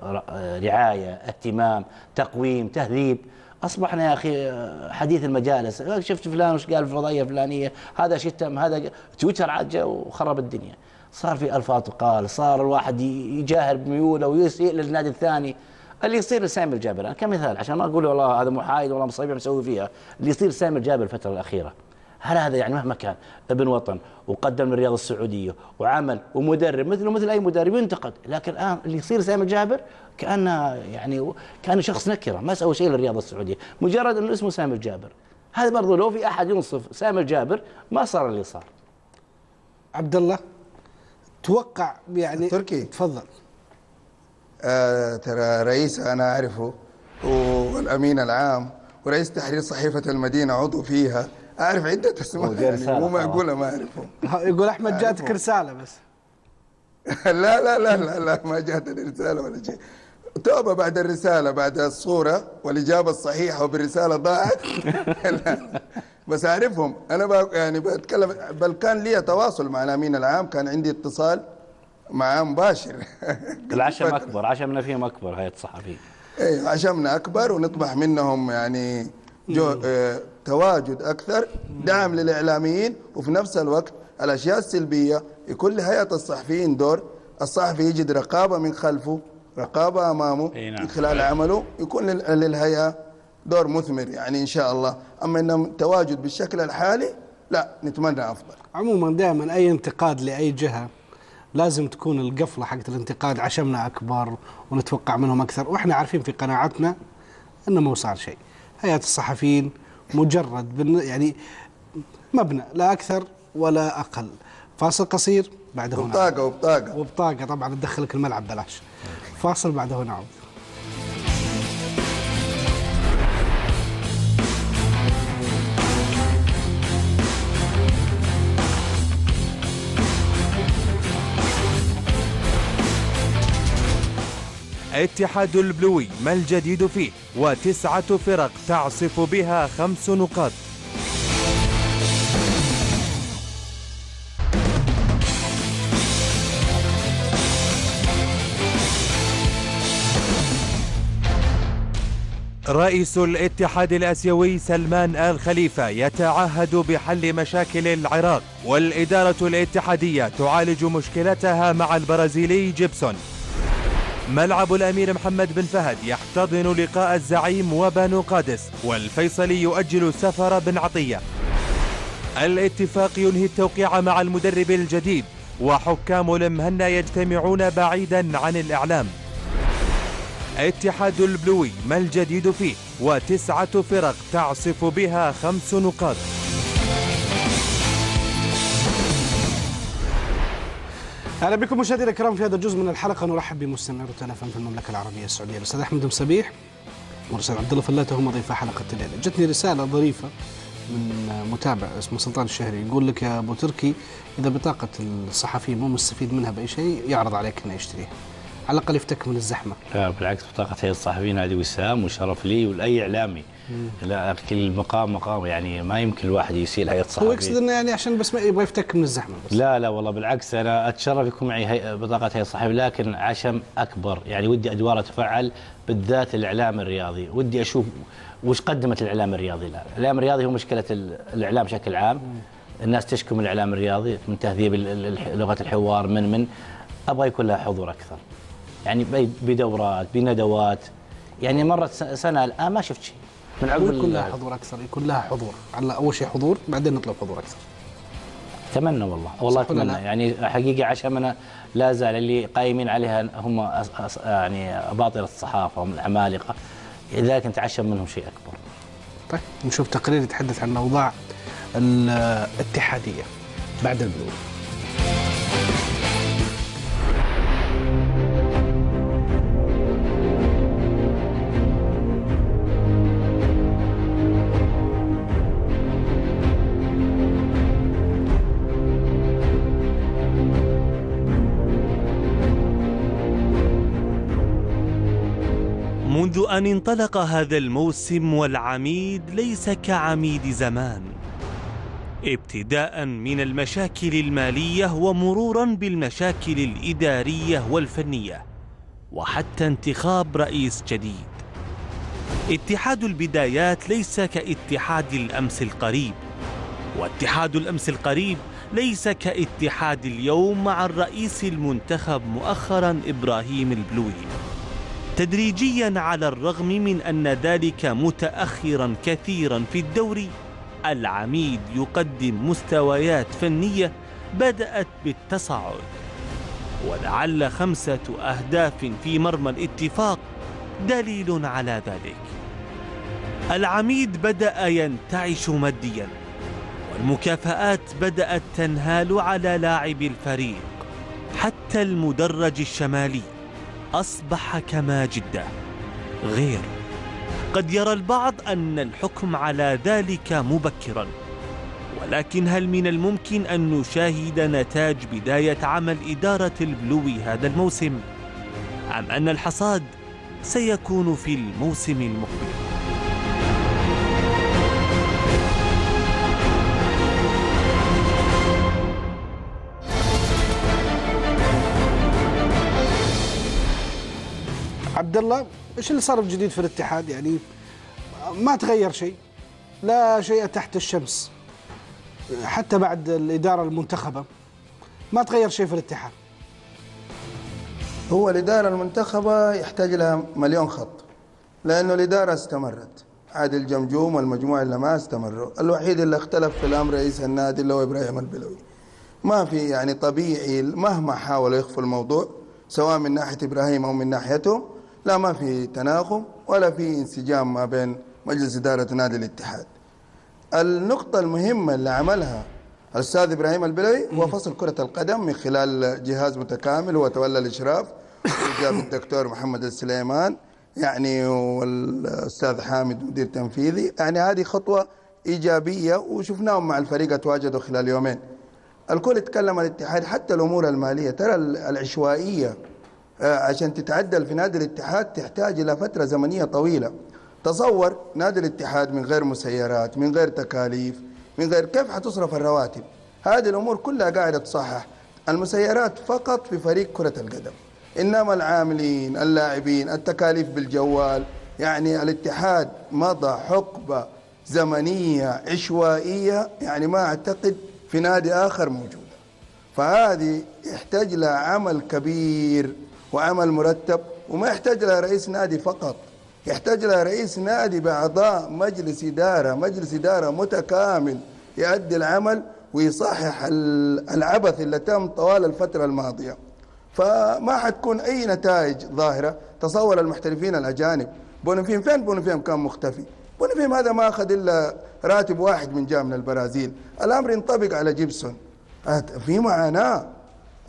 رعاية اهتمام تقويم تهذيب. أصبحنا يا أخي حديث المجالس. شفت فلان وش قال في الفضائيه الفلانية؟ هذا شتم هذا تويتر عاد وخرب الدنيا. صار في الفاظ تقال صار الواحد يجاهر بميوله ويسيء للنادي الثاني. اللي يصير لسامي الجابر أنا كمثال عشان ما أقول والله هذا محايد والله مصيبة مسوي فيها. اللي يصير سامي الجابر الفترة الأخيرة هل هذا يعني مهما كان ابن وطن وقدم للرياضه السعودية وعمل ومدرب مثله مثل أي مدرب ينتقد لكن الآن اللي يصير سامي الجابر كأنه يعني كأنه شخص نكرة ما سوى شيء للرياضه السعودية. مجرد إنه اسمه سامي الجابر. هذا برضو لو في أحد ينصف سامي الجابر ما صار اللي صار. عبد الله؟ توقع يعني تركي. تفضل آه ترى رئيس أنا أعرفه والأمين العام ورئيس تحرير صحيفة المدينة عضو فيها أعرف عدة أسماء وجا يعني رسالة مو طبعاً. معقولة ما أعرفهم يقول أحمد جاتك أعرفه. رسالة بس لا لا لا لا لا ما جاتني رسالة ولا شيء توبة بعد الرسالة بعد الصورة والإجابة الصحيحة وبالرسالة ضاعت لا لا. بس أعرفهم أنا بق- يعني بتكلم بل كان لي تواصل مع الأمين العام كان عندي اتصال معاه مباشر العشم. أكبر عشمنا فيهم أكبر هيئه الصحفيين إيه عشمنا أكبر ونطمح منهم يعني جو آه تواجد أكثر دعم للإعلاميين وفي نفس الوقت الأشياء السلبية يكون لهيئه الصحفيين دور الصحفي يجد رقابة من خلفه رقابة أمامه إي نعم. من خلال عمله يكون لل- للهيئة دور مثمر يعني إن شاء الله. أما انهم تواجد بالشكل الحالي لا نتمنى أفضل. عموما دائما أي انتقاد لأي جهة لازم تكون القفلة حقت الانتقاد عشمنا أكبر ونتوقع منهم أكثر. وإحنا عارفين في قناعتنا إنه ما صار شيء. هيئة الصحفيين مجرد بن- يعني مبنى لا أكثر ولا أقل. فاصل قصير بعده وبطاقة وبطاقة. وبطاقة طبعا تدخلك الملعب بلاش فاصل بعده نعود اتحاد البلوي ما الجديد فيه؟ وتسعة فرق تعصف بها خمس نقاط. رئيس الاتحاد الأسيوي سلمان آل خليفة يتعهد بحل مشاكل العراق والإدارة الاتحادية تعالج مشكلتها مع البرازيلي جيبسون. ملعب الأمير محمد بن فهد يحتضن لقاء الزعيم وبنو قادس والفيصلي يؤجل سفر بن عطية. الاتفاق ينهي التوقيع مع المدرب الجديد وحكام المهنا يجتمعون بعيدا عن الإعلام. اتحاد البلوي ما الجديد فيه وتسعة فرق تعصف بها خمس نقاط. أهلا بكم مشاهدينا الكرام في هذا الجزء من الحلقة. نرحب بمستمعي روتانا في المملكة العربية السعودية. الأستاذ أحمد مسبيح والاستاذ عبد الله فلاتة هم ضيف حلقة الليلة. جتني رسالة ظريفة من متابع اسمه سلطان الشهري. يقول لك يا أبو تركي إذا بطاقة الصحفي مو مستفيد منها بأي شيء يعرض عليك إنه يشتريها. على الأقل يفتك من الزحمة. لا بالعكس بطاقة هيئة الصحفيين هذه وسام وشرف لي ولأي إعلامي. لا كل مقام مقام يعني ما يمكن الواحد يسيل هيئة هو يقصد الصحفيين إنه يعني عشان بس ما يبغى يفتك من الزحمة بس. لا لا والله بالعكس أنا أتشرف يكون معي هيئة بطاقة هيئة الصحفيين لكن عشم أكبر. يعني ودي أدوار تفعل بالذات الإعلام الرياضي. ودي أشوف وش قدمت الإعلام الرياضي. الآن الإعلام الرياضي هو مشكلة ال- الإعلام بشكل عام. الناس تشكو من الإعلام الرياضي من تهذيب لغة الحوار من من أبغى يكون لها حضور أكثر. يعني بدورات بندوات. يعني مرت س- سنة الآن ما شفت شيء. من عقب يكون لها حضور أكثر يكون لها حضور. على أول شيء حضور بعدين نطلب حضور أكثر. أتمنى والله. والله أتمنى؟ يعني حقيقة عشمنا لا زال اللي قايمين عليها هم أس- أس- يعني اباطره الصحافة هم العمالقة. لذلك نتعشم منهم شيء أكبر. طيب نشوف تقرير يتحدث عن الأوضاع الاتحادية بعد البلوغ. أن انطلق هذا الموسم والعميد ليس كعميد زمان. ابتداء من المشاكل المالية ومرورا بالمشاكل الإدارية والفنية وحتى انتخاب رئيس جديد. اتحاد البدايات ليس كاتحاد الأمس القريب واتحاد الأمس القريب ليس كاتحاد اليوم مع الرئيس المنتخب مؤخرا إبراهيم البلوي. تدريجيا على الرغم من أن ذلك متأخرا كثيرا في الدوري العميد يقدم مستويات فنية بدأت بالتصاعد. ولعل خمسة أهداف في مرمى الاتفاق دليل على ذلك. العميد بدأ ينتعش ماديا والمكافآت بدأت تنهال على لاعب الفريق حتى المدرج الشمالي. أصبح كما جدة غير قد يرى البعض أن الحكم على ذلك مبكرا ولكن هل من الممكن أن نشاهد نتاج بداية عمل إدارة البلوي هذا الموسم؟ أم أن الحصاد سيكون في الموسم المقبل؟ عبد الله إيش اللي صار الجديد في الاتحاد؟ يعني ما تغير شيء لا شيء تحت الشمس حتى بعد الإدارة المنتخبة ما تغير شيء في الاتحاد. هو الإدارة المنتخبة يحتاج لها مليون خط لأنه الإدارة استمرت. عادل جمجوم والمجموعة اللي ما استمروا الوحيد اللي اختلف في الأمر رئيس النادي اللي هو إبراهيم البلوي. ما في يعني طبيعي مهما حاولوا يخفوا الموضوع سواء من ناحية إبراهيم أو من ناحيته لا ما في تناغم ولا في انسجام ما بين مجلس إدارة نادي الاتحاد. النقطة المهمة اللي عملها الأستاذ إبراهيم البلوي هو فصل كرة القدم من خلال جهاز متكامل هو تولى الإشراف. وجاب الدكتور محمد السليمان يعني والأستاذ حامد مدير تنفيذي. يعني هذه خطوة إيجابية وشفناهم مع الفريق تواجدوا خلال يومين. الكل يتكلم الاتحاد حتى الأمور المالية. ترى العشوائية عشان تتعدل في نادي الاتحاد تحتاج إلى فترة زمنية طويلة. تصور نادي الاتحاد من غير مسيرات من غير تكاليف من غير كيف حتصرف الرواتب. هذه الأمور كلها قاعدة تصحح المسيرات فقط في فريق كرة القدم. إنما العاملين اللاعبين التكاليف بالجوال يعني الاتحاد مضى حقبة زمنية عشوائية يعني ما أعتقد في نادي آخر موجودة. فهذه يحتاج لها عمل كبير وعمل مرتب وما يحتاج لها رئيس نادي فقط. يحتاج لها رئيس نادي بأعضاء مجلس إدارة مجلس إدارة متكامل يؤدي العمل ويصحح ال- العبث اللي تم طوال الفترة الماضية. فما حتكون أي نتائج ظاهرة. تصور المحترفين الأجانب بونفيم فين بونفيم كان مختفي؟ بونفيم هذا ما أخذ إلا راتب واحد من جاء من البرازيل. الأمر ينطبق على جيبسون. في معاناة.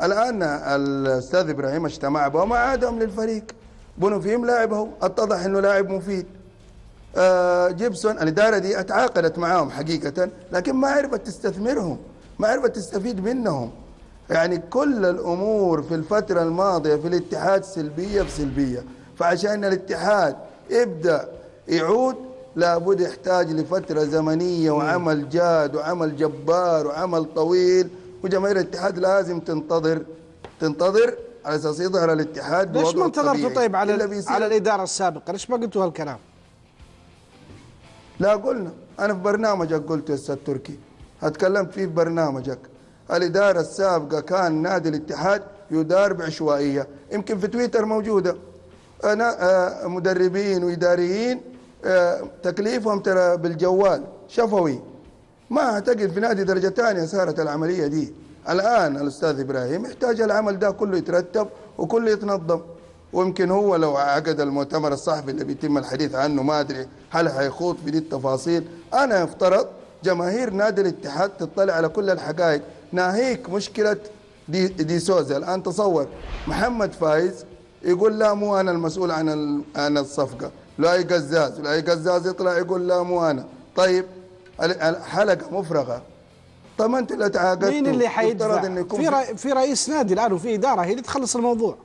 الآن الأستاذ إبراهيم اجتمع به وما عادهم للفريق. بونفيم لاعبه اتضح أنه لاعب مفيد. آه، جيبسون الإدارة دي اتعاقدت معاهم حقيقة لكن ما عرفت تستثمرهم ما عرفت تستفيد منهم. يعني كل الأمور في الفترة الماضية في الاتحاد سلبية في سلبية فعشان الاتحاد يبدأ يعود لابد يحتاج لفترة زمنية وعمل جاد وعمل جبار وعمل طويل. وجماهير الاتحاد لازم تنتظر تنتظر على أساس يظهر الاتحاد ليش ما انتظرتوا. طيب على على الإدارة السابقة؟ ليش ما قلتوا هالكلام؟ لا قلنا. أنا في برنامجك قلت يا أستاذ تركي. اتكلمت فيه في برنامجك. الإدارة السابقة كان نادي الاتحاد يدار بعشوائية. يمكن في تويتر موجودة. أنا آه، مدربين وإداريين آه، تكليفهم ترى بالجوال شفوي. ما أعتقد في نادي درجة ثانية صارت العملية دي. الآن الأستاذ إبراهيم يحتاج العمل ده كله يترتب وكله يتنظم. ويمكن هو لو عقد المؤتمر الصحفي اللي بيتم الحديث عنه ما أدري هل حيخوض في دي التفاصيل. أنا افترض جماهير نادي الاتحاد تطلع على كل الحقائق. ناهيك مشكلة دي, دي سوزا. الآن تصور محمد فايز يقول لا مو أنا المسؤول عن عن الصفقة. لا قزاز لا قزاز يطلع يقول لا مو أنا. طيب ال- الحلقة ما اللي تعاقدتوا مين اللي حيدفع؟ في في رئيس نادي الآن وفي إدارة هي اللي تخلص الموضوع.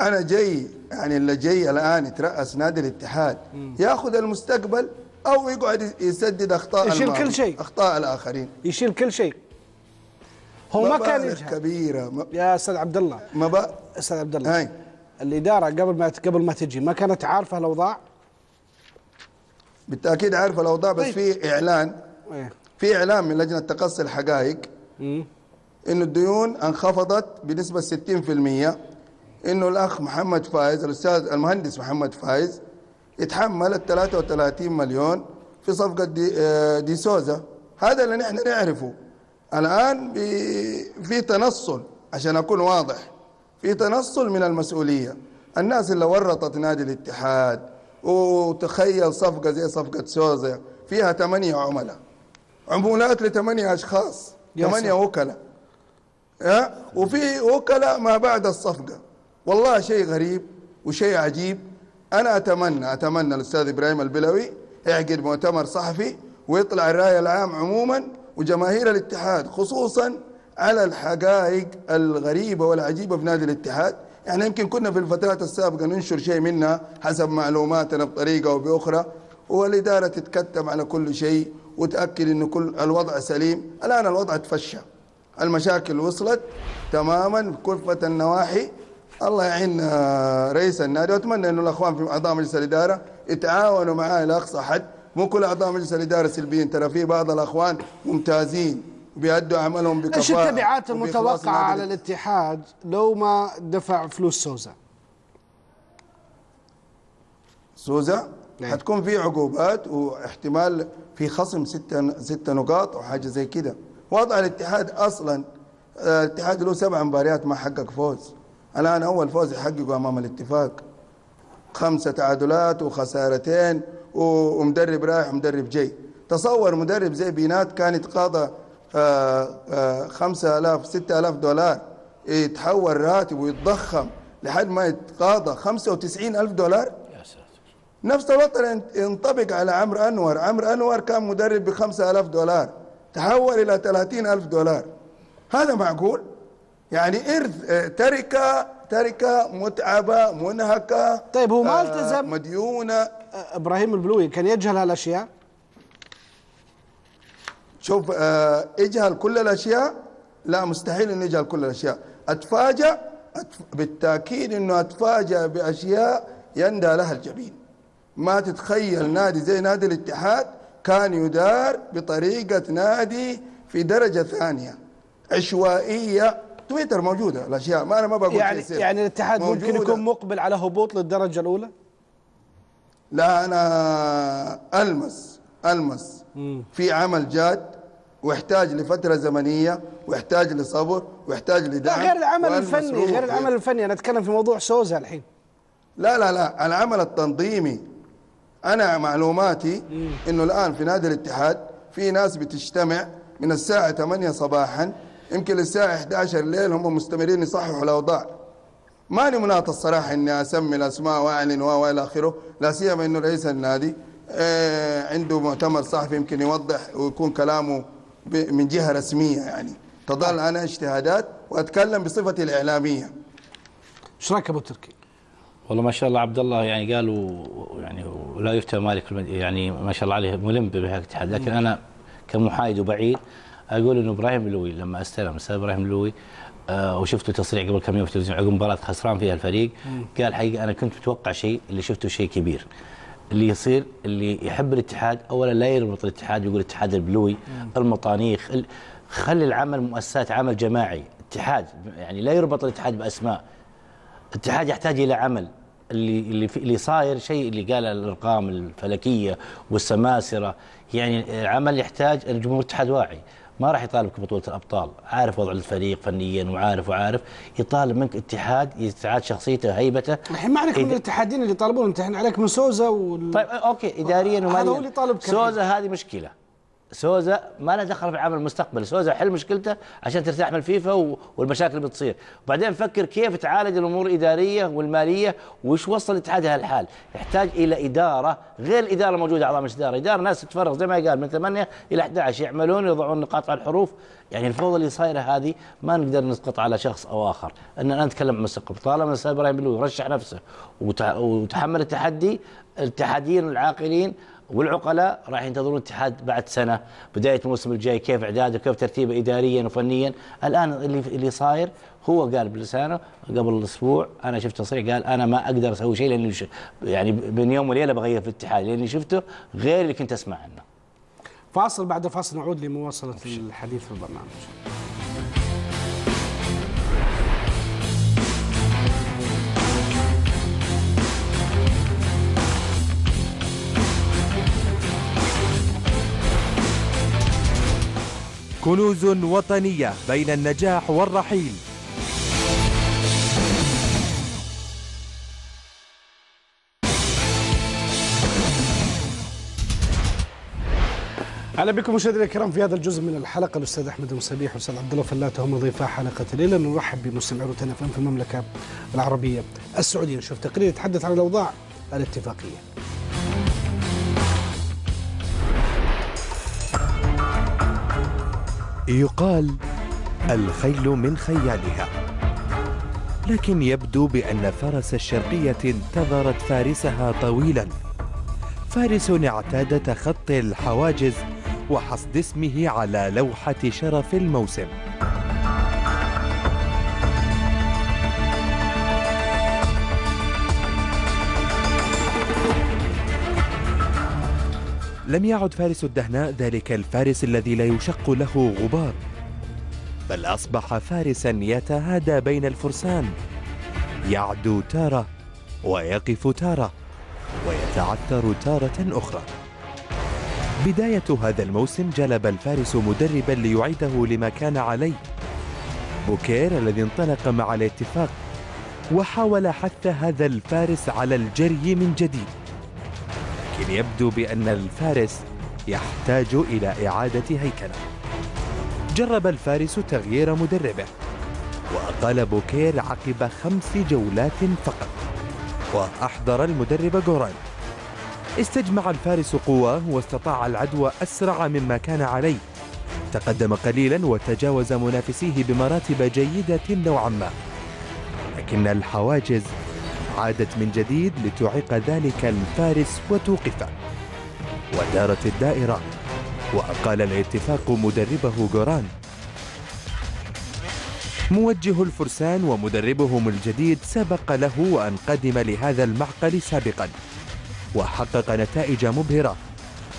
أنا جاي يعني اللي جاي الآن يترأس نادي الاتحاد ياخذ المستقبل أو يقعد يسدد أخطاء يشيل الماضي، كل شيء. أخطاء الآخرين. يشيل كل شيء. هو ما كان يجهل. كبيرة. م- يا أستاذ عبد الله مبا... أستاذ عبد الله هاي. الإدارة قبل ما قبل ما تجي ما كانت عارفة الأوضاع؟ بالتأكيد عارف الأوضاع بس طيب. في إعلان. إيه. في إعلان من لجنة تقصي الحقائق. إنه الديون انخفضت بنسبة 60% إنه الأخ محمد فايز الأستاذ المهندس محمد فايز يتحمل ال 33 مليون في صفقة دي, آه، دي سوزا. هذا اللي نحن نعرفه. الآن في تنصل عشان أكون واضح في تنصل من المسؤولية. الناس اللي ورطت نادي الاتحاد وتخيل صفقة زي صفقة سوزا. فيها ثمانية عملاء. عمولات يا ثمانية سلام. وكلاء وفي وكلاء ما بعد الصفقة. والله شيء غريب وشيء عجيب. أنا أتمنى أتمنى الأستاذ إبراهيم البلوي يعقد مؤتمر صحفي ويطلع الرأي العام عموما وجماهير الاتحاد خصوصا على الحقائق الغريبة والعجيبة في نادي الاتحاد. يعني يمكن كنا في الفترات السابقة ننشر شيء منها حسب معلوماتنا بطريقة أو بأخرى والاداره تتكتم على كل شيء وتأكد انه كل الوضع سليم. الآن الوضع تفشى المشاكل وصلت تماما بكافه النواحي. الله يعين آه، رئيس النادي. وأتمنى إنه الأخوان في أعضاء مجلس الإدارة يتعاونوا معاه إلى اقصى حد. مو كل أعضاء مجلس الإدارة سلبيين ترى في بعض الأخوان ممتازين. وبيأدوا عملهم بكفاءة إيش التبعات النادي. على الاتحاد لو ما دفع فلوس سوزا؟ سوزا؟ نعم. حتكون في عقوبات واحتمال في خصم ستة ستة نقاط أو حاجة زي كده. وضع الاتحاد أصلا آه، الاتحاد له سبع مباريات ما حقق فوز. الآن أول فوز يحققه أمام الاتفاق. خمسة تعادلات وخسارتين ومدرب رايح ومدرب جاي. تصور مدرب زي بينات كان يتقاضى آه، آه، خمسة آلاف ستة آلاف دولار يتحول راتب ويتضخم لحد ما يتقاضى خمسة وتسعين ألف دولار؟ يا ساتر. نفس الوضع ينطبق على عمرو أنور. عمرو أنور كان مدرب بخمسة ألاف دولار تحول إلى ثلاثين ألف دولار. هذا معقول؟ يعني إرث آه، تركة تركة متعبة منهكة طيب هو ما آه، التزم؟ مديونة. أه، إبراهيم البلوي كان يجهل هالأشياء؟ شوف آه، اجهل كل الأشياء. لا مستحيل انه يجهل كل الأشياء. أتفاجأ أتف... بالتأكيد إنه أتفاجأ بأشياء يندى لها الجبين. ما تتخيل نادي زي نادي الاتحاد كان يدار بطريقة نادي في درجة ثانية. عشوائية. تويتر موجودة الأشياء. ما أنا ما بقول يعني. يعني الاتحاد ممكن موجودة. يكون مقبل على هبوط للدرجة الأولى؟ لا أنا ألمس ألمس في عمل جاد. ويحتاج لفترة زمنية ويحتاج لصبر ويحتاج لا لدعم غير العمل الفني. غير العمل الفني. أنا أتكلم في موضوع سوزا الحين. لا لا لا. العمل التنظيمي. أنا معلوماتي إنه الآن في نادي الاتحاد في ناس بتجتمع من الساعة 8 صباحا يمكن للساعة 11 الليل هم مستمرين يصححوا الأوضاع. ماني مناط الصراحه إني أسمي الأسماء وأعلن و وإلى آخره. لا سيما إنه رئيس النادي آه، عنده مؤتمر صحفي يمكن يوضح ويكون كلامه من جهة رسمية يعني. تظل أنا اجتهادات وأتكلم بصفتي الإعلامية. إيش رأيك أبو تركي؟ والله ما شاء الله عبد الله يعني قالوا يعني ولا يفتى مالك يعني ما شاء الله عليه ملم بهذا الاتحاد لكن أنا كمحايد وبعيد أقول إنه إبراهيم بلوي لما استلم الاستاذ إبراهيم بلوي آه وشفته تصريح قبل كم يوم في التلفزيون عقب مباراة خسران فيها الفريق قال حقيقة أنا كنت متوقع شيء اللي شفته شيء كبير. اللي يصير اللي يحب الاتحاد أولا لا يربط الاتحاد يقول الاتحاد البلوي المطانيخ ال- خلي العمل مؤسسات عمل جماعي. اتحاد يعني لا يربط الاتحاد بأسماء. الاتحاد يحتاج إلى عمل. اللي اللي في اللي صاير شيء اللي قال الأرقام الفلكية والسماسرة. يعني العمل يحتاج الجمهور الاتحاد واعي. ما راح يطالبك ببطولة الأبطال. عارف وضع الفريق فنيا وعارف وعارف. يطالب منك اتحاد يتعاد شخصيته هيبته. الحين ما عليك من الاتحادين اللي يطالبون انت الحين عليك من سوزا وال... طيب أوكي اداريا هذا وماليا. هو اللي طالبك سوزا هذه مشكلة. سوزا ما له دخل في عمل المستقبل. سوزا حل مشكلته عشان ترتاح من الفيفا والمشاكل اللي بتصير. وبعدين فكر كيف تعالج الأمور الإدارية والمالية وش وصل الاتحاد هالحال يحتاج إلى إدارة غير الإدارة الموجودة اعضاء مجلس الإدارة. إدارة ناس تتفرغ زي ما قال من 8 إلى 11 يعملون يضعون نقاط على الحروف. يعني الفوضى اللي صايرة هذه ما نقدر نسقط على شخص أو آخر. اننا نتكلم عن المستقبل. طالما الاستاذ إبراهيم بلو يرشح نفسه وتحمل التحدي الاتحاديين العاقلين والعقلاء راح ينتظرون الاتحاد بعد سنة بداية الموسم الجاي كيف اعداده كيف ترتيبه اداريا وفنيا. الآن اللي اللي صاير هو قال بلسانه قبل أسبوع أنا شفت تصريح قال أنا ما أقدر أسوي شيء لأني يعني بين يوم وليلة بغير في الاتحاد لأني شفته غير اللي كنت أسمع عنه. فاصل بعد الفاصل نعود لمواصلة الحديث في البرنامج كنوز وطنية بين النجاح والرحيل. أهلا بكم مشاهدينا الكرام في هذا الجزء من الحلقة. الأستاذ أحمد المسابيح والاستاذ عبد الله فلاته هم ضيفا حلقة الليلة. نرحب بمستمعي روتانا في المملكة العربية السعودية. نشوف تقرير يتحدث عن الأوضاع الاتفاقية. يقال الخيل من خيالها. لكن يبدو بأن فرس الشرقية انتظرت فارسها طويلا. فارس اعتاد تخطي الحواجز وحصد اسمه على لوحة شرف الموسم. لم يعد فارس الدهناء ذلك الفارس الذي لا يشق له غبار بل أصبح فارسا يتهادى بين الفرسان. يعدو تارة ويقف تارة ويتعثر تارة أخرى. بداية هذا الموسم جلب الفارس مدربا ليعيده لما كان عليه. بوكير الذي انطلق مع الاتفاق وحاول حث هذا الفارس على الجري من جديد. لكن يبدو بأن الفارس يحتاج إلى إعادة هيكله. جرب الفارس تغيير مدربه وأقال بوكير عقب خمس جولات فقط وأحضر المدرب جوران. استجمع الفارس قواه واستطاع العدو أسرع مما كان عليه. تقدم قليلا وتجاوز منافسيه بمراتب جيدة نوعا ما. لكن الحواجز عادت من جديد لتعيق ذلك الفارس وتوقفه ودارت الدائرة وأقال الاتفاق مدربه جوران. موجه الفرسان ومدربهم الجديد سبق له وأن قدم لهذا المعقل سابقا. وحقق نتائج مبهرة.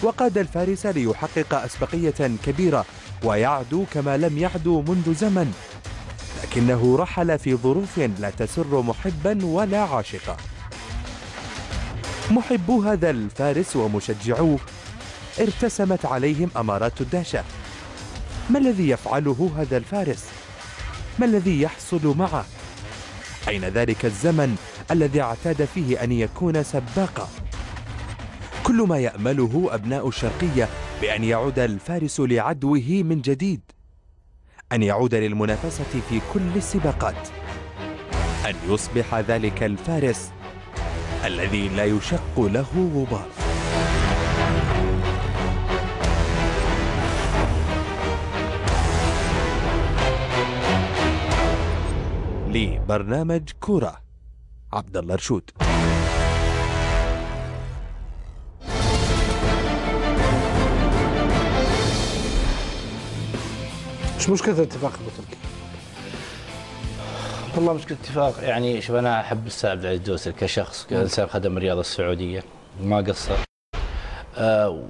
وقاد الفارس ليحقق أسبقية كبيرة ويعدو كما لم يعدو منذ زمن. لكنه رحل في ظروف لا تسر محبا ولا عاشقا. محبو هذا الفارس ومشجعوه ارتسمت عليهم أمارات الدهشة. ما الذي يفعله هذا الفارس؟ ما الذي يحصل معه؟ أين ذلك الزمن الذي اعتاد فيه أن يكون سباقا؟ كل ما يأمله أبناء الشرقية بأن يعود الفارس لعدوه من جديد. أن يعود للمنافسة في كل السباقات. أن يصبح ذلك الفارس الذي لا يشق له غبار. لبرنامج كورة عبد الله رشود. إيش مشكلة الاتفاق ابو تركي؟ والله مشكلة اتفاق يعني شوف أنا أحب الاستاذ عبد العزيز الدوسري كشخص كانسان خدم الرياضة السعودية ما قصر أه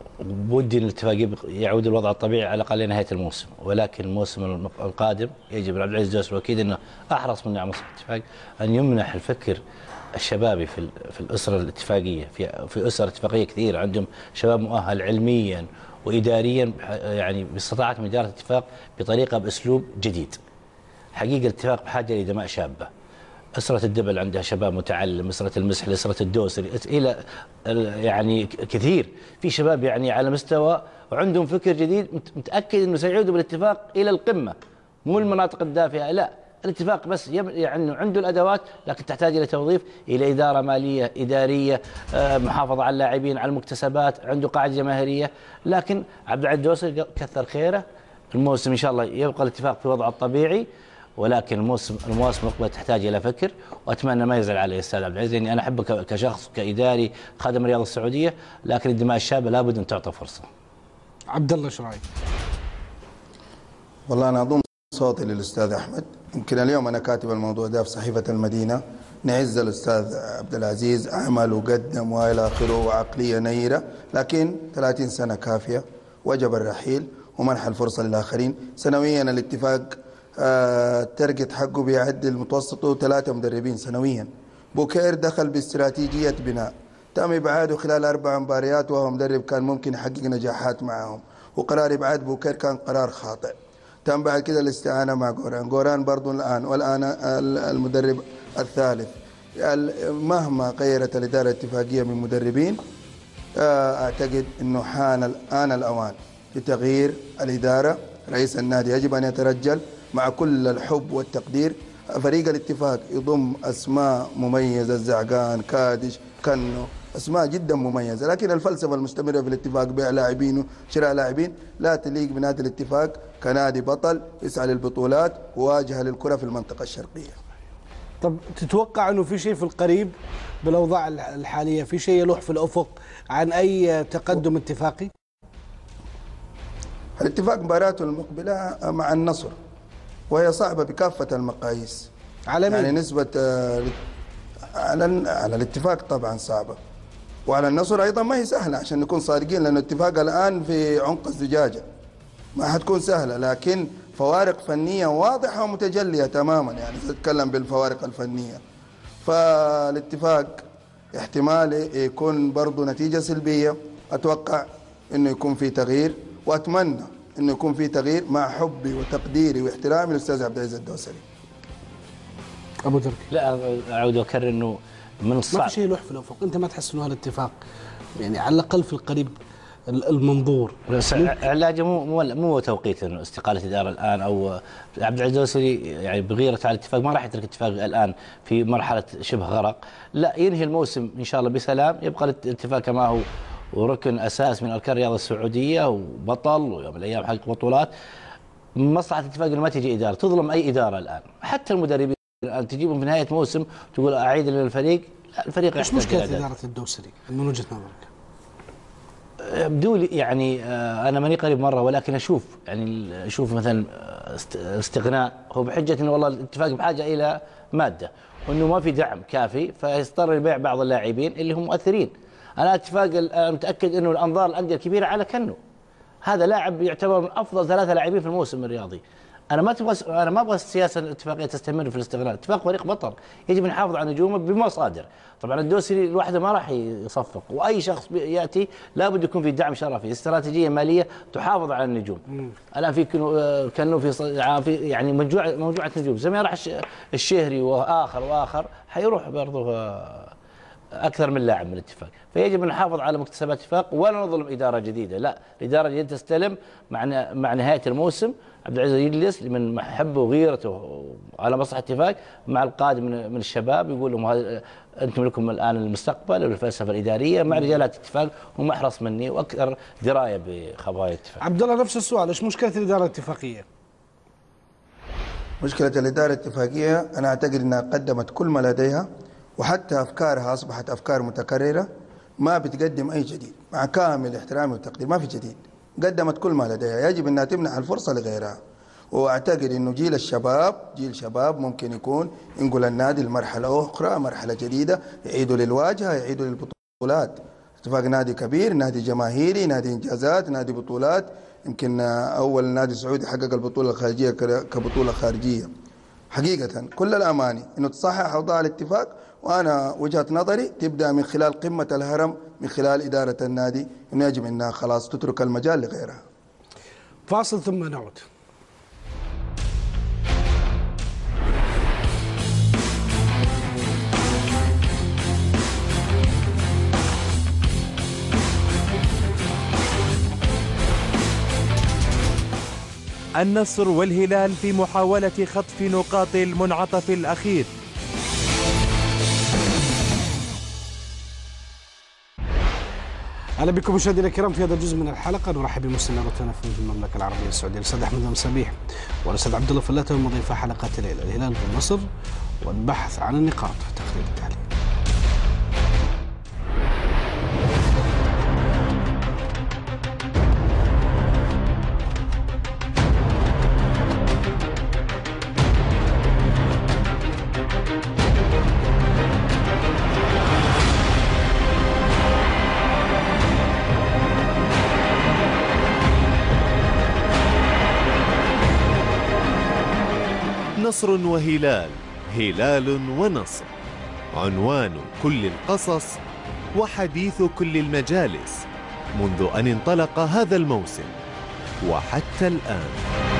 ودي إن الاتفاق يعود الوضع الطبيعي على الأقل لنهاية الموسم ولكن الموسم الم- القادم يجب عبد العزيز الدوسري وأكيد إنه أحرص من نعم الاتفاق أن يمنح الفكر الشبابي في في الأسرة الاتفاقية في في اسر اتفاقية كثيرة عندهم شباب مؤهل علميا واداريا يعني باستطاعتهم إدارة الاتفاق بطريقة بأسلوب جديد. حقيقة الاتفاق بحاجة لدماء شابة. أسرة الدبل عندها شباب متعلم، أسرة المسحل، أسرة الدوسري، إلى ال- يعني كثير في شباب يعني على مستوى وعندهم فكر جديد مت- متأكد إنه سيعودوا بالاتفاق إلى القمة مو المناطق الدافئة لا الاتفاق بس يعني عنده الأدوات لكن تحتاج إلى توظيف إلى إدارة مالية إدارية آه، محافظة على اللاعبين على المكتسبات عنده قاعدة جماهيرية لكن عبد العزيز الدوسري كثر خيره الموسم إن شاء الله يبقى الاتفاق في وضعه الطبيعي ولكن الموسم المواسم المقبله تحتاج إلى فكر وأتمنى ما يزعل علي الاستاذ عبد العزيز لاني أنا أحبه كشخص كإداري خادم الرياضه السعودية لكن الدماء الشابة لابد أن تعطى فرصة. عبد الله إيش رأيك؟ والله أنا أضم صوتي للأستاذ أحمد يمكن اليوم أنا كاتب الموضوع ده في صحيفة المدينة. نعز الأستاذ عبد العزيز عمل وقدم وإلى آخره وعقلية نيرة لكن 30 سنة كافية وجب الرحيل ومنح الفرصة للآخرين. سنويا الاتفاق آه ال target حقه بيعدل متوسطه ثلاثة مدربين سنويا. بوكير دخل باستراتيجية بناء. تم إبعاده خلال أربع مباريات وهو مدرب كان ممكن يحقق نجاحات معهم. وقرار إبعاد بوكير كان قرار خاطئ. تم بعد كده الاستعانة مع جوران جوران برضو الآن والآن ال- المدرب الثالث. ال- مهما غيرت الإدارة الاتفاقية من مدربين آه، أعتقد إنه حان الان الأوان لتغيير الإدارة. رئيس النادي يجب أن يترجل مع كل الحب والتقدير. فريق الاتفاق يضم أسماء مميزة الزعقان كادش كنو أسماء جدا مميزة. لكن الفلسفة المستمرة في الاتفاق بيع لاعبين وشراء لاعبين لا تليق بنادي الاتفاق. كنادي بطل يسعى للبطولات وواجهة للكرة في المنطقة الشرقية. طب تتوقع إنه في شيء في القريب بالأوضاع الح- الحالية؟ في شيء يلوح في الأفق عن أي تقدم اتفاقي؟ الاتفاق مباراته المقبلة مع النصر وهي صعبة بكافة المقاييس. على مين؟ يعني نسبة آه، على على الاتفاق طبعا صعبة. وعلى النصر أيضا ما هي سهلة عشان نكون صادقين لأن الاتفاق الآن في عنق الزجاجة. ما حتكون سهلة لكن فوارق فنية واضحة ومتجلية تماما يعني تتكلم بالفوارق الفنية. فالاتفاق احتمال يكون برضو نتيجة سلبية. أتوقع أنه يكون في تغيير وأتمنى أنه يكون في تغيير مع حبي وتقديري واحترامي للأستاذ عبد العزيز الدوسري. أبو تركي. لا أعود واكرر إنه من ما الصعب. في شيء يلوح في الأفق. أنت ما تحس إنه هالاتفاق يعني على الأقل في القريب ال- المنظور. بس علاجه مو مو مو توقيت إنه استقالة الإدارة الآن أو عبد العزيز الدوسري يعني بغيرته على الاتفاق ما راح يترك الاتفاق الآن في مرحلة شبه غرق. لا ينهي الموسم إن شاء الله بسلام. يبقى الاتفاق كما هو. وركن أساس من أركان الرياضة السعودية وبطل ويوم من الأيام حقق بطولات. مصلحة الاتفاق إنه ما تجي إدارة تظلم أي إدارة الآن. حتى المدربين تجيبهم في نهاية موسم تقول أعيد للفريق؟ لا الفريق إيش مشكلة. إدارة الدوسري من وجهة نظرك؟ بدو لي يعني آه، أنا ماني قريب مرة ولكن أشوف يعني أشوف مثلا آه، است- استغناء. هو بحجة إنه والله الاتفاق بحاجة إلى مادة وإنه ما في دعم كافي فيضطر يبيع بعض اللاعبين اللي هم مؤثرين. أنا أتفاق متأكد إنه الأنظار الأندية الكبيرة على كنو. هذا لاعب يعتبر من أفضل ثلاثة لاعبين في الموسم الرياضي. أنا ما تبغى أنا ما أبغى السياسة الاتفاقية تستمر في الاستغلال، اتفاق فريق بطل. يجب أن نحافظ على نجومه بمصادر، طبعا الدوسري لوحده ما راح يصفق. وأي شخص يأتي لابد يكون في دعم شرفي، استراتيجية مالية تحافظ على النجوم. الآن في كنو آه، كانوا في يعني مجموعه مجموعة نجوم. زي ما راح الش- الشهري وآخر وآخر حيروح برضه آه، أكثر من لاعب من الاتفاق فيجب أن نحافظ على مكتسبات الاتفاق ولا نظلم إدارة جديدة. لا الإدارة الجديدة تستلم مع مع نهاية الموسم عبد العزيز يجلس من محبه وغيرته على مصلحة الاتفاق مع القادم من الشباب يقول لهم هذا أنتم لكم الآن المستقبل والفلسفة الإدارية مع رجالات الاتفاق هم أحرص مني وأكثر دراية بخبايا الاتفاق عبد الله نفس السؤال إيش مشكلة الإدارة الاتفاقية؟ مشكلة الإدارة الاتفاقية أنا أعتقد أنها قدمت كل ما لديها وحتى أفكارها أصبحت أفكار متكررة ما بتقدم أي جديد. مع كامل احترامي والتقدير ما في جديد. قدمت كل ما لديها. يجب أنها تمنح الفرصة لغيرها. وأعتقد أنه جيل الشباب جيل شباب ممكن يكون ينقل النادي لمرحلة أخرى مرحلة جديدة يعيدوا للواجهة يعيدوا للبطولات. اتفاق نادي كبير نادي جماهيري نادي إنجازات نادي بطولات. يمكن أول نادي سعودي حقق البطولة الخارجية كبطولة خارجية. حقيقة كل الأماني أنه تصحح أوضاع الاتفاق وأنا وجهة نظري تبدأ من خلال قمة الهرم من خلال إدارة النادي أنه يجب أنها خلاص تترك المجال لغيرها. فاصل ثم نعود. النصر والهلال في محاولة خطف نقاط المنعطف الأخير. أهلا بكم مشاهدينا الكرام في هذا الجزء من الحلقة. نرحب بمستمع روتانا في المملكة العربية السعودية الأستاذ أحمد المسابيح والأستاذ عبد الله فلاته ومضيفه حلقة الليلة الهلال والنصر والبحث عن النقاط تقرير التالي نصر وهلال هلال ونصر. عنوان كل القصص وحديث كل المجالس منذ أن انطلق هذا الموسم وحتى الآن.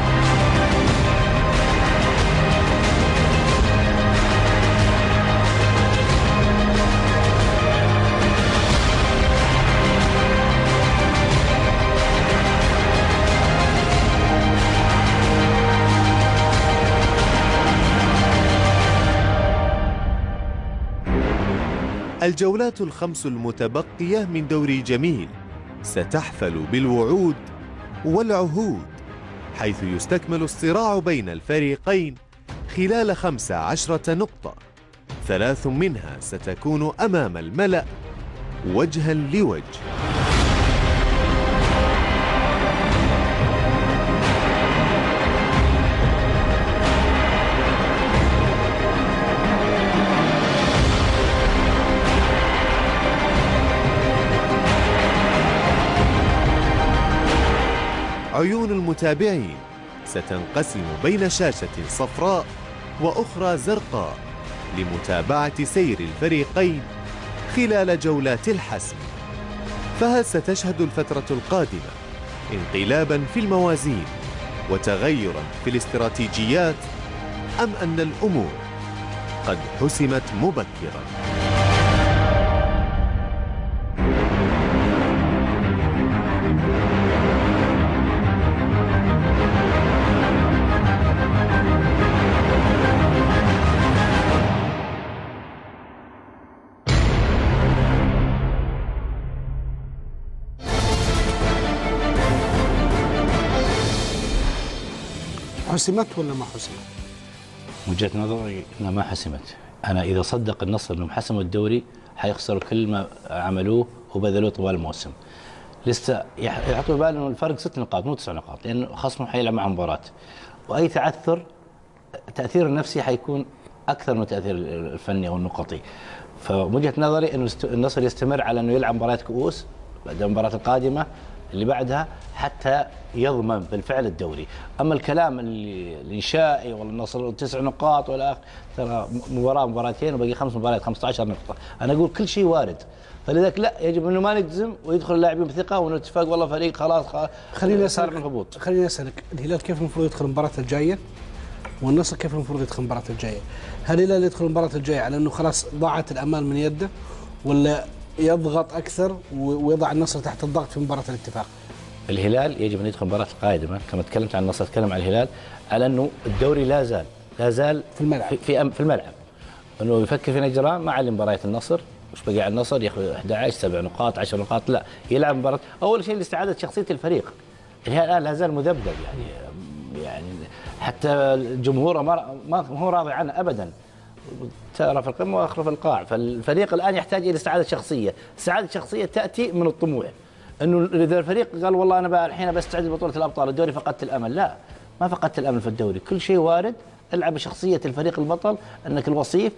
الجولات الخمس المتبقية من دوري جميل ستحفل بالوعود والعهود حيث يستكمل الصراع بين الفريقين خلال خمس عشرة نقطة. ثلاث منها ستكون أمام الملأ وجها لوجه. عيون المتابعين. ستنقسم بين شاشة صفراء وأخرى زرقاء لمتابعة سير الفريقين خلال جولات الحسم. فهل ستشهد الفترة القادمة انقلابا في الموازين وتغيرا في الاستراتيجيات أم أن الأمور قد حسمت مبكراً؟ حسمت ولا ما حسمت؟ وجهة نظري إنها ما حسمت. أنا إذا صدق النصر إنهم حسموا الدوري حيخسروا كل ما عملوه وبذلوه طوال الموسم. لسه يح- يحطوا بال إنه الفرق ست نقاط مو تسع نقاط لأن خصمه حيلعب معهم مباراة. وأي تعثر التاثير النفسي حيكون أكثر من التأثير الفني أو النقطي. فوجهة نظري إنه النصر يستمر على إنه يلعب مباريات كؤوس بعد المباراة القادمة. اللي بعدها حتى يضمن بالفعل الدوري. أما الكلام اللي الإنشائي والله النصر تسع نقاط ولا آخر، ترى مباراة مباراتين وباقي خمس مباريات 15 نقطة. أنا أقول كل شيء وارد. فلذلك لا يجب إنه ما نجزم ويدخل اللاعبين بثقة وانه اتفاق والله فريق خلاص خليني صار من اسالك الهبوط خليني أسألك الهلال كيف المفروض يدخل المباراة الجاية؟ والنصر كيف المفروض يدخل المباراة الجاية؟ هل الهلال يدخل المباراة الجاية على إنه خلاص ضاعت الأمال من يده ولا يضغط أكثر ويضع النصر تحت الضغط في مباراة الاتفاق؟ الهلال يجب أن يدخل مباراة قادمة. كما تكلمت عن النصر أتكلم عن الهلال. على أنه الدوري لا زال لا زال في الملعب. في في, الملعب. أنه يفكر في اجراء مع اللي مباريات النصر. وش بقى على النصر ياخذ 11 سبع نقاط 10 نقاط لا. يلعب مباراة. أول شيء لاستعادة شخصية الفريق. الهلال الان لا زال مذبذب يعني يعني حتى جمهوره ما ما هو راضي عنه ابدا. ترى في القمة واخر في القاع فالفريق الآن يحتاج إلى استعادة شخصية. استعادة الشخصيه تأتي من الطموح. إنه إذا الفريق قال والله أنا الحين بستعد لبطولة الأبطال الدوري فقدت الأمل. لا ما فقدت الأمل في الدوري. كل شيء وارد. العب بشخصية الفريق البطل إنك الوصيف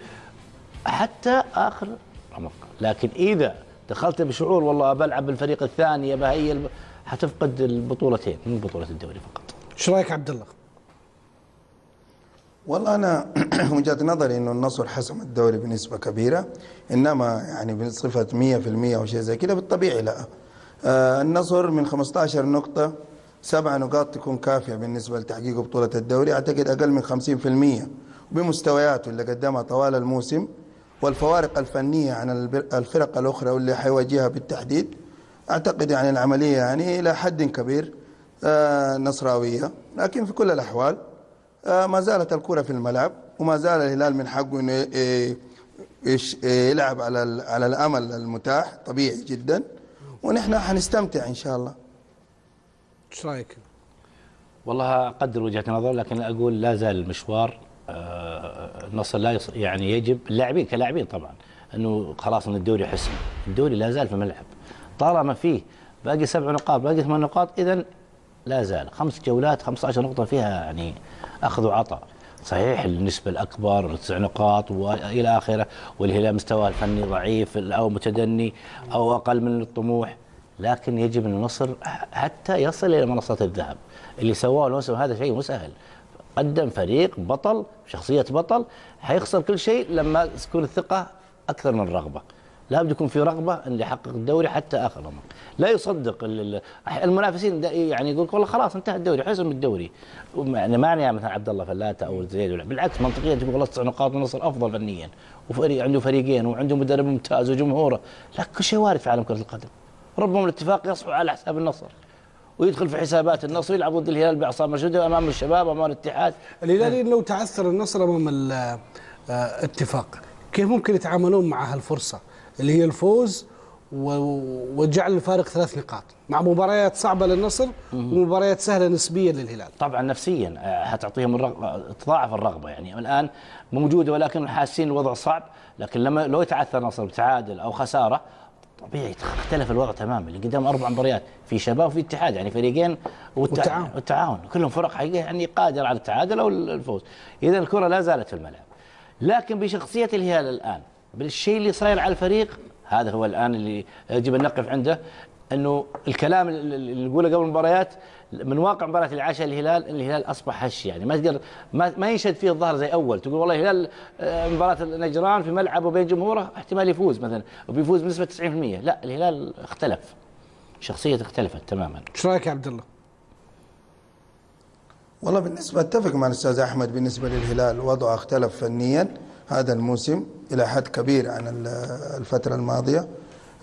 حتى آخر عمرك لكن إذا دخلت بشعور والله بلعب بالفريق الثاني أبى هي الب... حتفقد البطولتين. مو بطولة الدوري فقط. إيش رأيك عبد الله؟ والله أنا وجهة نظري إنه النصر حسم الدوري بنسبة كبيرة إنما يعني بصفة 100% أو شيء زي كده بالطبيعي لا. آه النصر من 15 نقطة سبع نقاط تكون كافية بالنسبة لتحقيق بطولة الدوري أعتقد أقل من 50% بمستوياته اللي قدمها طوال الموسم والفوارق الفنية عن الفرق الأخرى واللي حيواجهها بالتحديد. أعتقد يعني العملية يعني إلى حد كبير آه نصراوية لكن في كل الأحوال ما زالت الكرة في الملعب وما زال الهلال من حقه إنه ي- يش- يلعب على ال- على الأمل المتاح طبيعي جدا. ونحن حنستمتع إن شاء الله. إيش رأيك؟ والله أقدر وجهة نظر لكن أقول لا زال المشوار آه، النصر لا يص... يعني يجب اللاعبين كلاعبين طبعا إنه خلاص إن الدوري حسم. الدوري لا زال في الملعب. طالما فيه باقي سبع نقاط باقي ثمان نقاط اذا لا زال. خمس جولات 15 نقطة فيها يعني أخذ وعطاء صحيح النسبة الأكبر تسع نقاط وإلى آخره والهلال مستواه الفني ضعيف أو متدني أو أقل من الطموح. لكن يجب أن النصر حتى يصل إلى منصات الذهب. اللي سواه الموسم هذا شيء مو سهل. قدم فريق بطل شخصية بطل حيخسر كل شيء لما تكون الثقة أكثر من الرغبة لابد يكون في رغبة أن يحقق الدوري حتى آخر رمق لا يصدق ال- ال- المنافسين يعني يقول والله خلاص انتهى الدوري حسم الدوري. يعني ما يعني مثلا عبد الله فلاتة أو زيد بالعكس منطقيا تقول والله تسع نقاط النصر أفضل فنيا. وفريق عنده فريقين وعنده مدرب ممتاز وجمهوره. لا كل شيء وارد في عالم كرة القدم. ربما الاتفاق يصحو على حساب النصر. ويدخل في حسابات النصر يلعب ضد الهلال بأعصاب مشدودة امام الشباب امام الاتحاد. الهلالي لو تعثر النصر أمام الاتفاق كيف ممكن يتعاملون مع هالفرصة؟ اللي هي الفوز وجعل الفارق ثلاث نقاط. مع مباريات صعبة للنصر ومباريات سهلة نسبيا للهلال. طبعا نفسيا آه، حتعطيهم الرغبه تضاعف الرغبة. يعني الآن موجوده ولكن حاسين الوضع صعب لكن لما لو يتعثر النصر بتعادل أو خسارة طبيعي اختلف الوضع تماما. اللي قدام أربع مباريات في شباب وفي اتحاد. يعني فريقين والتع... والتعاون. والتعاون. كلهم فرق حقيقه يعني قادره على التعادل أو الفوز. اذا الكرة لا زالت في الملعب. لكن بشخصية الهلال الآن بالشيء اللي صاير على الفريق هذا هو الآن اللي يجب أن نقف عنده أنه الكلام اللي اللي نقوله قبل المباريات من واقع مباراة اللي عاشها الهلال الهلال أصبح هش يعني ما تقدر ما, ما ينشد فيه الظهر زي أول تقول والله الهلال آه، مباراة النجران في ملعبه بين جمهوره احتمال يفوز مثلا وبيفوز بنسبة 90% لا الهلال اختلف شخصيته اختلفت تماما إيش رأيك يا عبد الله؟ والله بالنسبة أتفق مع الأستاذ أحمد بالنسبة للهلال وضعه اختلف فنيا هذا الموسم إلى حد كبير عن ال- الفترة الماضية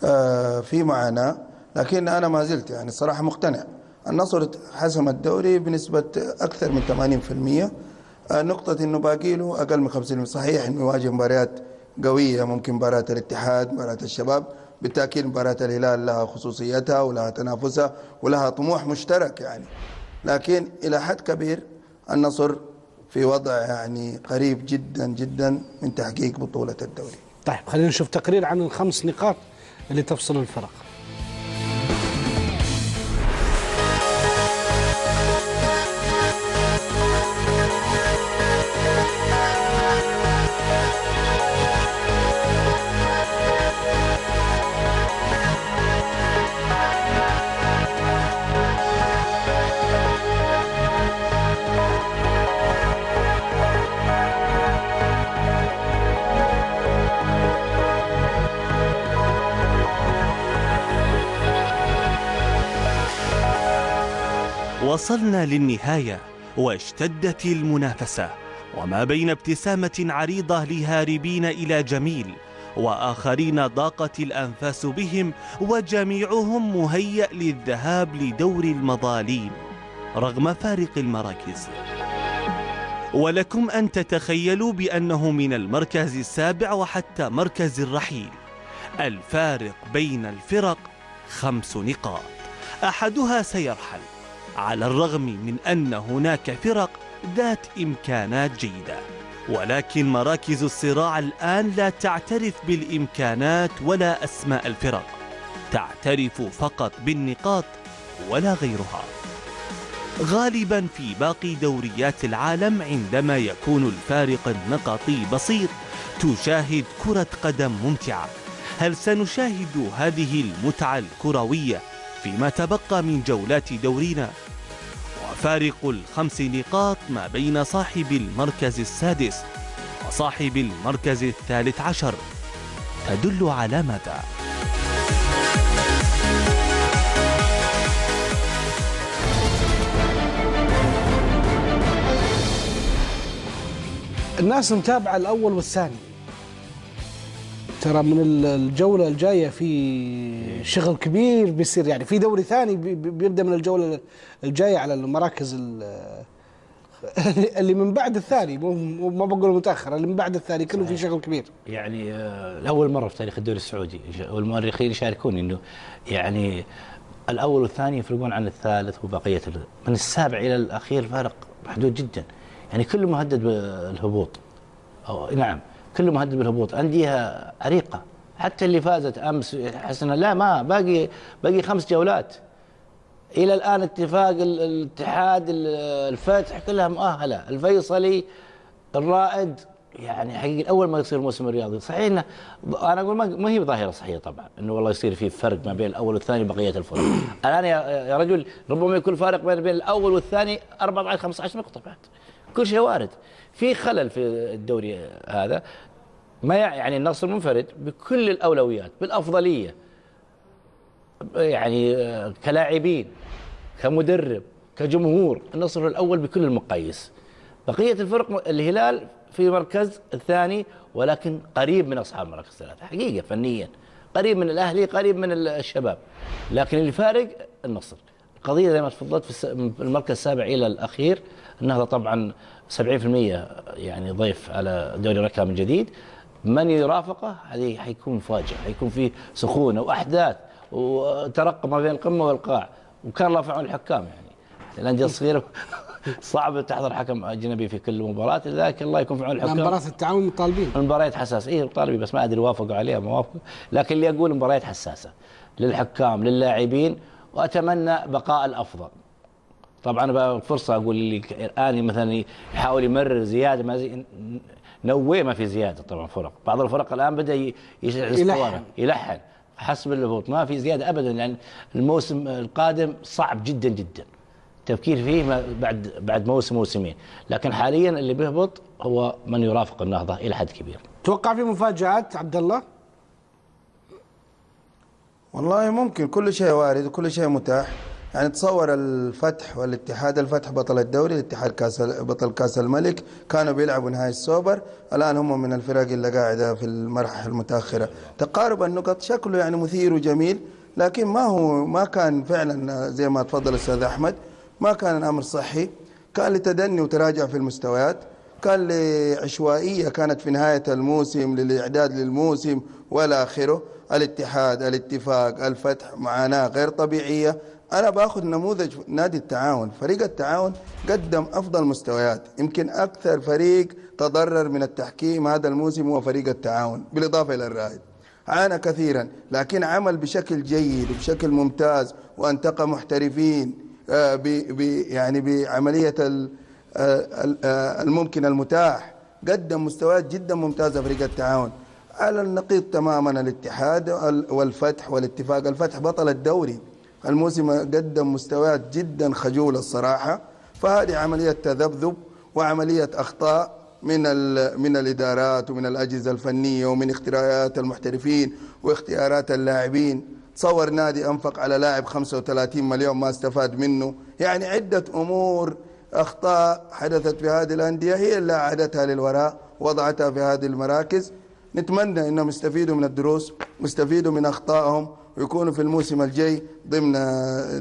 آه، في معاناة لكن أنا ما زلت يعني الصراحة مقتنع. النصر حسم الدوري بنسبة أكثر من 80% آه، نقطة إنه باقي له أقل من 50% صحيح إنه يواجه مباريات قوية ممكن مباراة الاتحاد مباراة الشباب بالتأكيد مباراة الهلال لها خصوصيتها ولها تنافسها ولها طموح مشترك يعني. لكن إلى حد كبير النصر في وضع يعني قريب جدا جدا من تحقيق بطولة الدوري. طيب خلينا نشوف تقرير عن الخمس نقاط اللي تفصل الفرق. وصلنا للنهاية واشتدت المنافسة. وما بين ابتسامة عريضة لهاربين إلى جميل وآخرين ضاقت الأنفاس بهم وجميعهم مهيأ للذهاب لدور المظاليم. رغم فارق المراكز. ولكم أن تتخيلوا بأنه من المركز السابع وحتى مركز الرحيل. الفارق بين الفرق خمس نقاط. أحدها سيرحل. على الرغم من أن هناك فرق ذات إمكانات جيدة. ولكن مراكز الصراع الآن لا تعترف بالإمكانات ولا أسماء الفرق. تعترف فقط بالنقاط ولا غيرها. غالبا في باقي دوريات العالم عندما يكون الفارق النقطي بسيط تشاهد كرة قدم ممتعة. هل سنشاهد هذه المتعة الكروية فيما تبقى من جولات دورنا وفارق الخمس نقاط ما بين صاحب المركز السادس وصاحب المركز الثالث عشر. تدل على ماذا؟ الناس متابعة الأول والثاني. ترى من ال- الجولة الجاية في شغل كبير بيصير. يعني في دوري ثاني بي- بي- بيبدأ من الجولة الجاية على المراكز ال- اللي من بعد الثاني. مو ما بقول متأخر اللي من بعد الثاني كله في شغل كبير. يعني آه، لأول مرة في تاريخ الدوري السعودي والمؤرخين يشاركون إنه يعني الأول والثاني يفرقون عن الثالث وبقية من السابع إلى الأخير فارق محدود جدا. يعني كله مهدد بالهبوط. أو نعم. كله مهدد بالهبوط. انديه عريقه حتى اللي فازت أمس حسنا لا ما باقي باقي خمس جولات. إلى الآن اتفاق ال- الاتحاد ال- الفتح كلها مؤهله الفيصلي الرائد يعني حقيقة أول ما يصير موسم رياضي صحيح إنه أنا أقول ما ما هي ظاهره صحيه طبعا إنه والله يصير في فرق ما بين الأول والثاني بقية الفرق. الآن يا رجل ربما يكون فارق بين بين الأول والثاني 14 15 نقطة بعد. كل شيء وارد. في خلل في الدوري هذا. ما يع- يعني النصر منفرد بكل الأولويات بالأفضلية يعني آه، كلاعبين كمدرب كجمهور النصر الأول بكل المقاييس. بقية الفرق الهلال في مركز الثاني ولكن قريب من أصحاب المركز الثلاثة حقيقة فنيا. قريب من الأهلي قريب من ال- الشباب. لكن اللي فارق النصر. القضية زي ما تفضلت في المركز السابع إلى الأخير النهضه طبعا 70% يعني ضيف على دوري ركها من جديد. من يرافقه هذه حيكون مفاجئ حيكون فيه سخونة وأحداث وترقب ما بين القمة والقاع. وكان الله في الحكام يعني. الانديه الصغيره صعب تحضر حكم أجنبي في كل مباراة لذلك الله يكون في عون الحكام. مباراة التعاون مطالبين. المباريات حساسة. إيه طالبي بس ما أدري وافقوا عليها ما وافقوا. لكن اللي أقول مباريات حساسة للحكام للاعبين وأتمنى بقاء الأفضل. طبعا فرصة أقول اللي الآن مثلا يحاول يمرر زيادة ما زي نوي ما في زيادة طبعا فرق. بعض الفرق الآن بدأ يلحن. يلحن. حسب الهبوط. ما في زيادة ابدا لأن الموسم القادم صعب جدا جدا. التفكير فيه ما- بعد بعد موسم موسمين. لكن حاليا اللي بيهبط هو من يرافق النهضة إلى حد كبير. توقع في مفاجآت عبد الله والله ممكن. كل شيء وارد وكل شيء متاح. يعني تصور الفتح والاتحاد الفتح بطل الدوري الاتحاد كاس بطل كاس الملك كانوا بيلعبوا نهائي السوبر. الآن هم من الفرق اللي قاعدة في المراحل المتأخرة. تقارب النقط شكله يعني مثير وجميل لكن ما هو ما كان فعلا زي ما تفضل الأستاذ أحمد ما كان الأمر صحي. كان لتدني وتراجع في المستويات. كان لعشوائية كانت في نهاية الموسم للإعداد للموسم وإلى آخره الاتحاد الاتفاق الفتح معاناة غير طبيعية. أنا باخذ نموذج نادي التعاون. فريق التعاون قدم أفضل مستويات. يمكن أكثر فريق تضرر من التحكيم هذا الموسم هو فريق التعاون بالإضافة إلى الرائد. عانى كثيرا لكن عمل بشكل جيد وبشكل ممتاز وأنتقى محترفين آه، ب يعني بعملية ال- آه، آه، الممكن المتاح. قدم مستويات جدا ممتازة فريق التعاون. على النقيض تماما الاتحاد وال- والفتح والاتفاق. الفتح بطل الدوري. الموسم قدم مستويات جدا خجولة الصراحة. فهذه عملية تذبذب وعملية أخطاء من من الإدارات ومن الأجهزة الفنية ومن اختيارات المحترفين واختيارات اللاعبين. تصور نادي أنفق على لاعب 35 مليون ما استفاد منه. يعني عدة أمور أخطاء حدثت في هذه الأندية هي اللي أعادتها للوراء وضعتها في هذه المراكز. نتمنى إنهم يستفيدوا من الدروس ويستفيدوا من أخطائهم ويكونوا في الموسم الجاي ضمن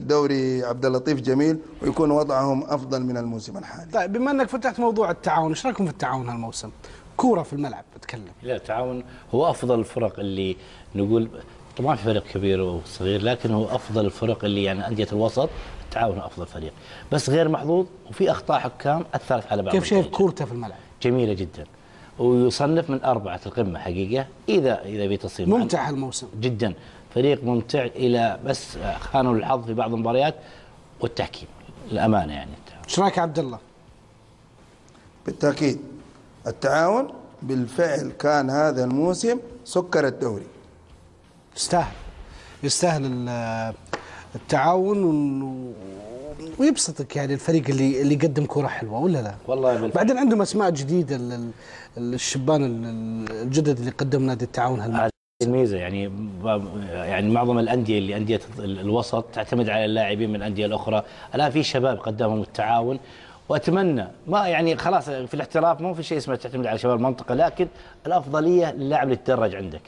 دوري عبد اللطيف جميل ويكون وضعهم أفضل من الموسم الحالي. طيب بما أنك فتحت موضوع التعاون إيش رأيكم في التعاون هالموسم؟ كورة في الملعب بتكلم. لا التعاون هو أفضل الفرق اللي نقول طبعا في فريق كبير وصغير لكن هو أفضل الفرق اللي يعني أندية الوسط التعاون هو أفضل فريق. بس غير محظوظ وفي أخطاء حكام أثرت على بعض كيف شايف. كورته في الملعب؟ جميلة جدا. ويصنف من أربعة القمة حقيقة اذا إذا بتصير. ممتع هالموسم. جدا. فريق ممتع إلى بس خانوا الحظ في بعض المباريات والتحكيم الامانه يعني. إيش رأيك يا عبد الله؟ بالتأكيد. التعاون بالفعل كان هذا الموسم سكر الدوري. يستاهل. يستاهل ال- التعاون ون- ويبسطك يعني الفريق اللي اللي يقدم كرة حلوة ولا لا؟ والله بالفعل. بعدين عندهم أسماء جديدة ال- ال- الشبان ال- الجدد اللي قدم نادي التعاون هذه الميزة يعني يعني معظم الأندية اللي أندية ال- الوسط تعتمد على اللاعبين من الأندية الأخرى. الآن في شباب قدمهم التعاون وأتمنى ما يعني خلاص في الاحتراف ما في شيء اسمه تعتمد على شباب المنطقة لكن الأفضلية للاعب اللي يتدرج عندك.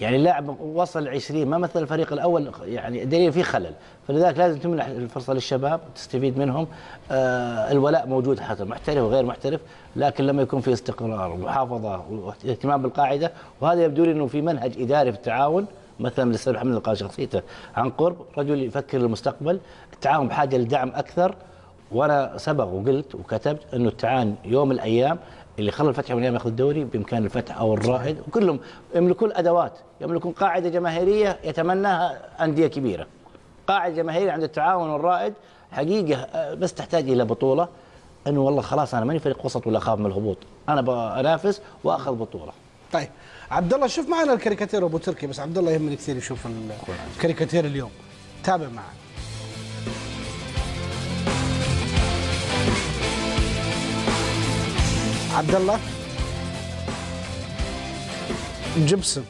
يعني اللاعب وصل 20 ما مثل الفريق الأول يعني دليل في خلل. فلذلك لازم تمنح الفرصة للشباب تستفيد منهم. آه الولاء موجود حتى محترف وغير محترف لكن لما يكون في استقرار ومحافظة واهتمام بالقاعدة. وهذا يبدو لي إنه في منهج إداري في التعاون مثلا الاستاذ محمد قال شخصيته عن قرب رجل يفكر للمستقبل التعاون بحاجة لدعم أكثر. وأنا سبق وقلت وكتبت إنه التعاون يوم الأيام اللي خلى الفتح من الأيام ياخذ الدوري بامكان الفتح أو الرائد وكلهم يملكون الأدوات يملكون قاعدة جماهيرية يتمناها أندية كبيرة. قاعدة جماهيرية عند التعاون والرائد حقيقة آه، بس تحتاج إلى بطولة. أنه والله خلاص أنا ماني فريق وسط ولا اخاف من الهبوط. أنا بنافس وأخذ بطولة. طيب عبد الله شوف معنا الكاريكاتير أبو تركي بس عبد الله يهمني كثير يشوف الكاريكاتير اليوم. تابع معنا. عبد الله جبسون.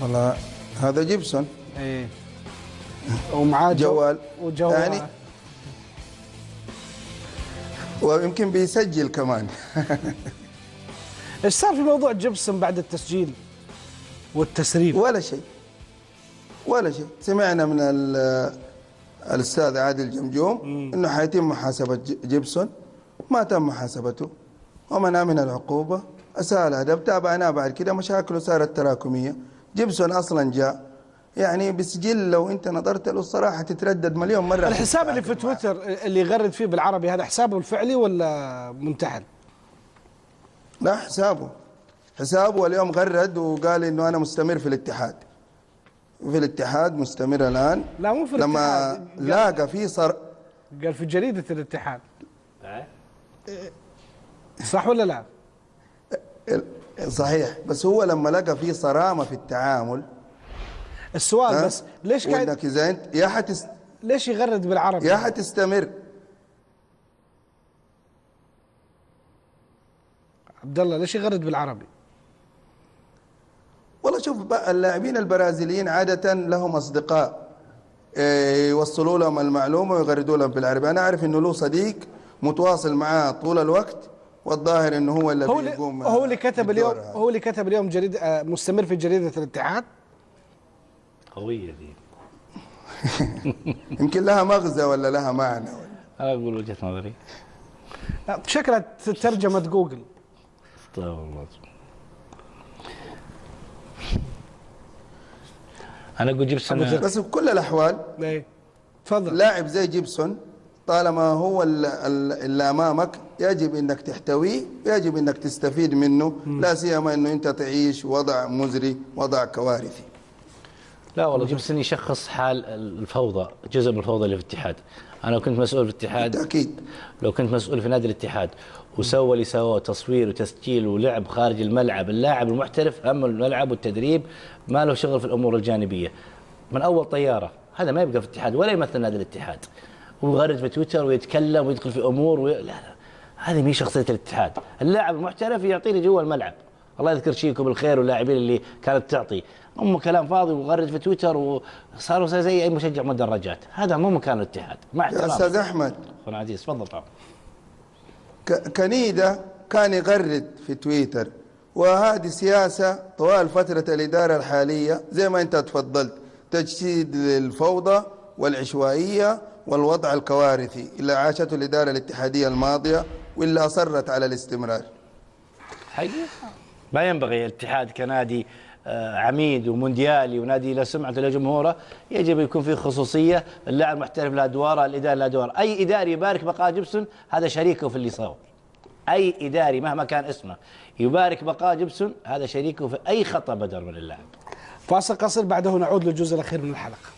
والله هذا جيبسون إيه. ومعاه جو- جوال. وجوال. يعني. ويمكن بيسجل كمان. إيش صار في موضوع جبسون بعد التسجيل والتسريب؟ ولا شيء. ولا شيء. سمعنا من ال- الأستاذ عادل جمجوم إنه حيتم محاسبة جيبسون ما تم محاسبته. ومنع من العقوبة اساء الادب تابعناه بعد كده مشاكله صارت تراكميه جيبسون أصلا جاء. يعني بسجل لو أنت نظرت له الصراحة تتردد مليون مرة. الحساب اللي في تويتر اللي يغرد فيه بالعربي هذا حسابه الفعلي ولا منتحل؟ لا حسابه. حسابه اليوم غرد وقال إنه أنا مستمر في الاتحاد. في الاتحاد مستمر الآن. لا مو في لما الاتحاد. لاقى في صر قال في جريدة الاتحاد. صح ولا لا؟ صحيح بس هو لما لقى في صرامة في التعامل السؤال؟ بس ليش قاعد وإنك إذا أنت يا حتست ليش يغرد بالعربي؟ يا حتستمر عبد الله ليش يغرد بالعربي؟ والله شوف اللاعبين البرازيليين عادة لهم أصدقاء إيه، يوصلوا لهم المعلومة ويغردوا لهم بالعربي أنا أعرف إنه له صديق متواصل معاه طول الوقت والظاهر إنه هو اللي هو اللي بيقوم هو اللي كتب اليوم هذا. هو اللي كتب اليوم جريدة آه، مستمر في جريدة الاتحاد؟ قوية دي. يمكن لها مغزى ولا لها معنى ولا؟ أنا أقول وجهة نظري. شكلها ترجمة جوجل. استغفر الله. أنا أقول جبسون بس بكل الأحوال إيه. تفضل. لاعب زي جيبسون طالما هو ال- ال- اللي أمامك يجب إنك تحتويه يجب إنك تستفيد منه لا سيما إنه أنت تعيش وضع مزري وضع كوارثي. لا والله جبسون يشخص حال الفوضى جزء من الفوضى اللي في الاتحاد أنا لو كنت مسؤول في الاتحاد بالتأكيد. لو كنت مسؤول في نادي الاتحاد وسوى اللي سواه تصوير وتسجيل ولعب خارج الملعب اللاعب المحترف هم الملعب والتدريب ما له شغل في الأمور الجانبية. من أول طيارة هذا ما يبقى في الاتحاد ولا يمثل نادي الاتحاد. ويغرد في تويتر ويتكلم ويدخل في أمور وي... لا لا. هذه مي شخصية الاتحاد. اللاعب المحترف يعطيني جوا الملعب. الله يذكر شيكو بالخير واللاعبين اللي كانت تعطي. هم كلام فاضي وغرد في تويتر وصاروا زي أي مشجع مدرجات هذا مو مكان الاتحاد. مع يا احترام. أستاذ أحمد. أخونا عزيز تفضل طبعا. ك- كنيدة كان يغرد في تويتر. وهذه سياسة طوال فترة الإدارة الحالية زي ما أنت تفضلت. تجسيد للفوضى والعشوائية والوضع الكوارثي اللي عاشته الإدارة الاتحادية الماضية. واللي أصرت على الاستمرار. حقيقة؟ ما ينبغي الاتحاد كنادي آه، عميد ومونديالي ونادي له سمعة له جمهوره يجب يكون فيه خصوصية. اللاعب محترف له أدواره الإداري له أدوار أي إداري يبارك بقاء جبسون هذا شريكه في اللي صار. أي إداري مهما كان اسمه يبارك بقاء جبسون هذا شريكه في أي خطأ بدر من اللاعب. فاصل قصير بعده نعود للجزء الأخير من الحلقة.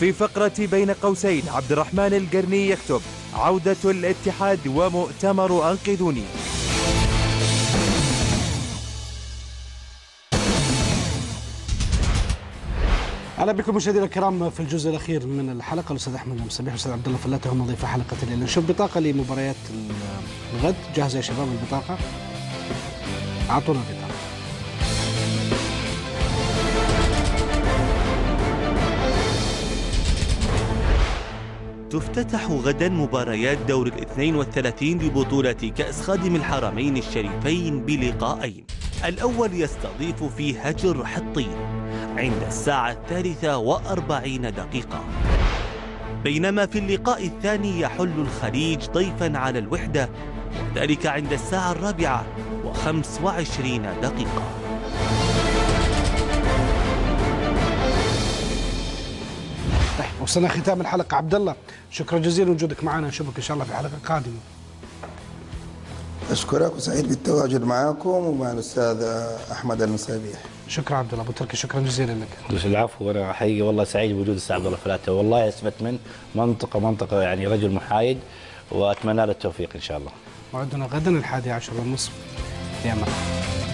في فقرة بين قوسين عبد الرحمن القرني يكتب عودة الاتحاد ومؤتمر أنقذوني. أهلا بكم مشاهدينا الكرام في الجزء الأخير من الحلقة. الأستاذ أحمد المسبح والاستاذ عبد الله فلاتة هم ضيف حلقة الليلة نشوف بطاقة لمباريات الغد. جاهزة يا شباب البطاقة؟ أعطونا تفتتح غدا مباريات دور الاثنين والثلاثين لبطولة كأس خادم الحرمين الشريفين بلقاءين الأول يستضيف في هجر حطين عند الساعة الثالثة وأربعين دقيقة. بينما في اللقاء الثاني يحل الخليج ضيفا على الوحدة وذلك عند الساعة الرابعة وخمس وعشرين دقيقة. وصلنا ختام الحلقة. عبد الله شكرا جزيلا وجودك معنا. نشوفك إن شاء الله في حلقة قادمة. أشكرك وسعيد بالتواجد معكم ومع الأستاذ أحمد المصابيح شكرا عبد الله أبو تركي شكرا جزيلا لك. العفو أنا حقيقه والله سعيد بوجود الأستاذ عبد الله فلاته. والله استفدت منه منطقة منطقة يعني رجل محايد وأتمنى له التوفيق إن شاء الله. موعدنا غدا الحادي عشر والنصف. في أمان الله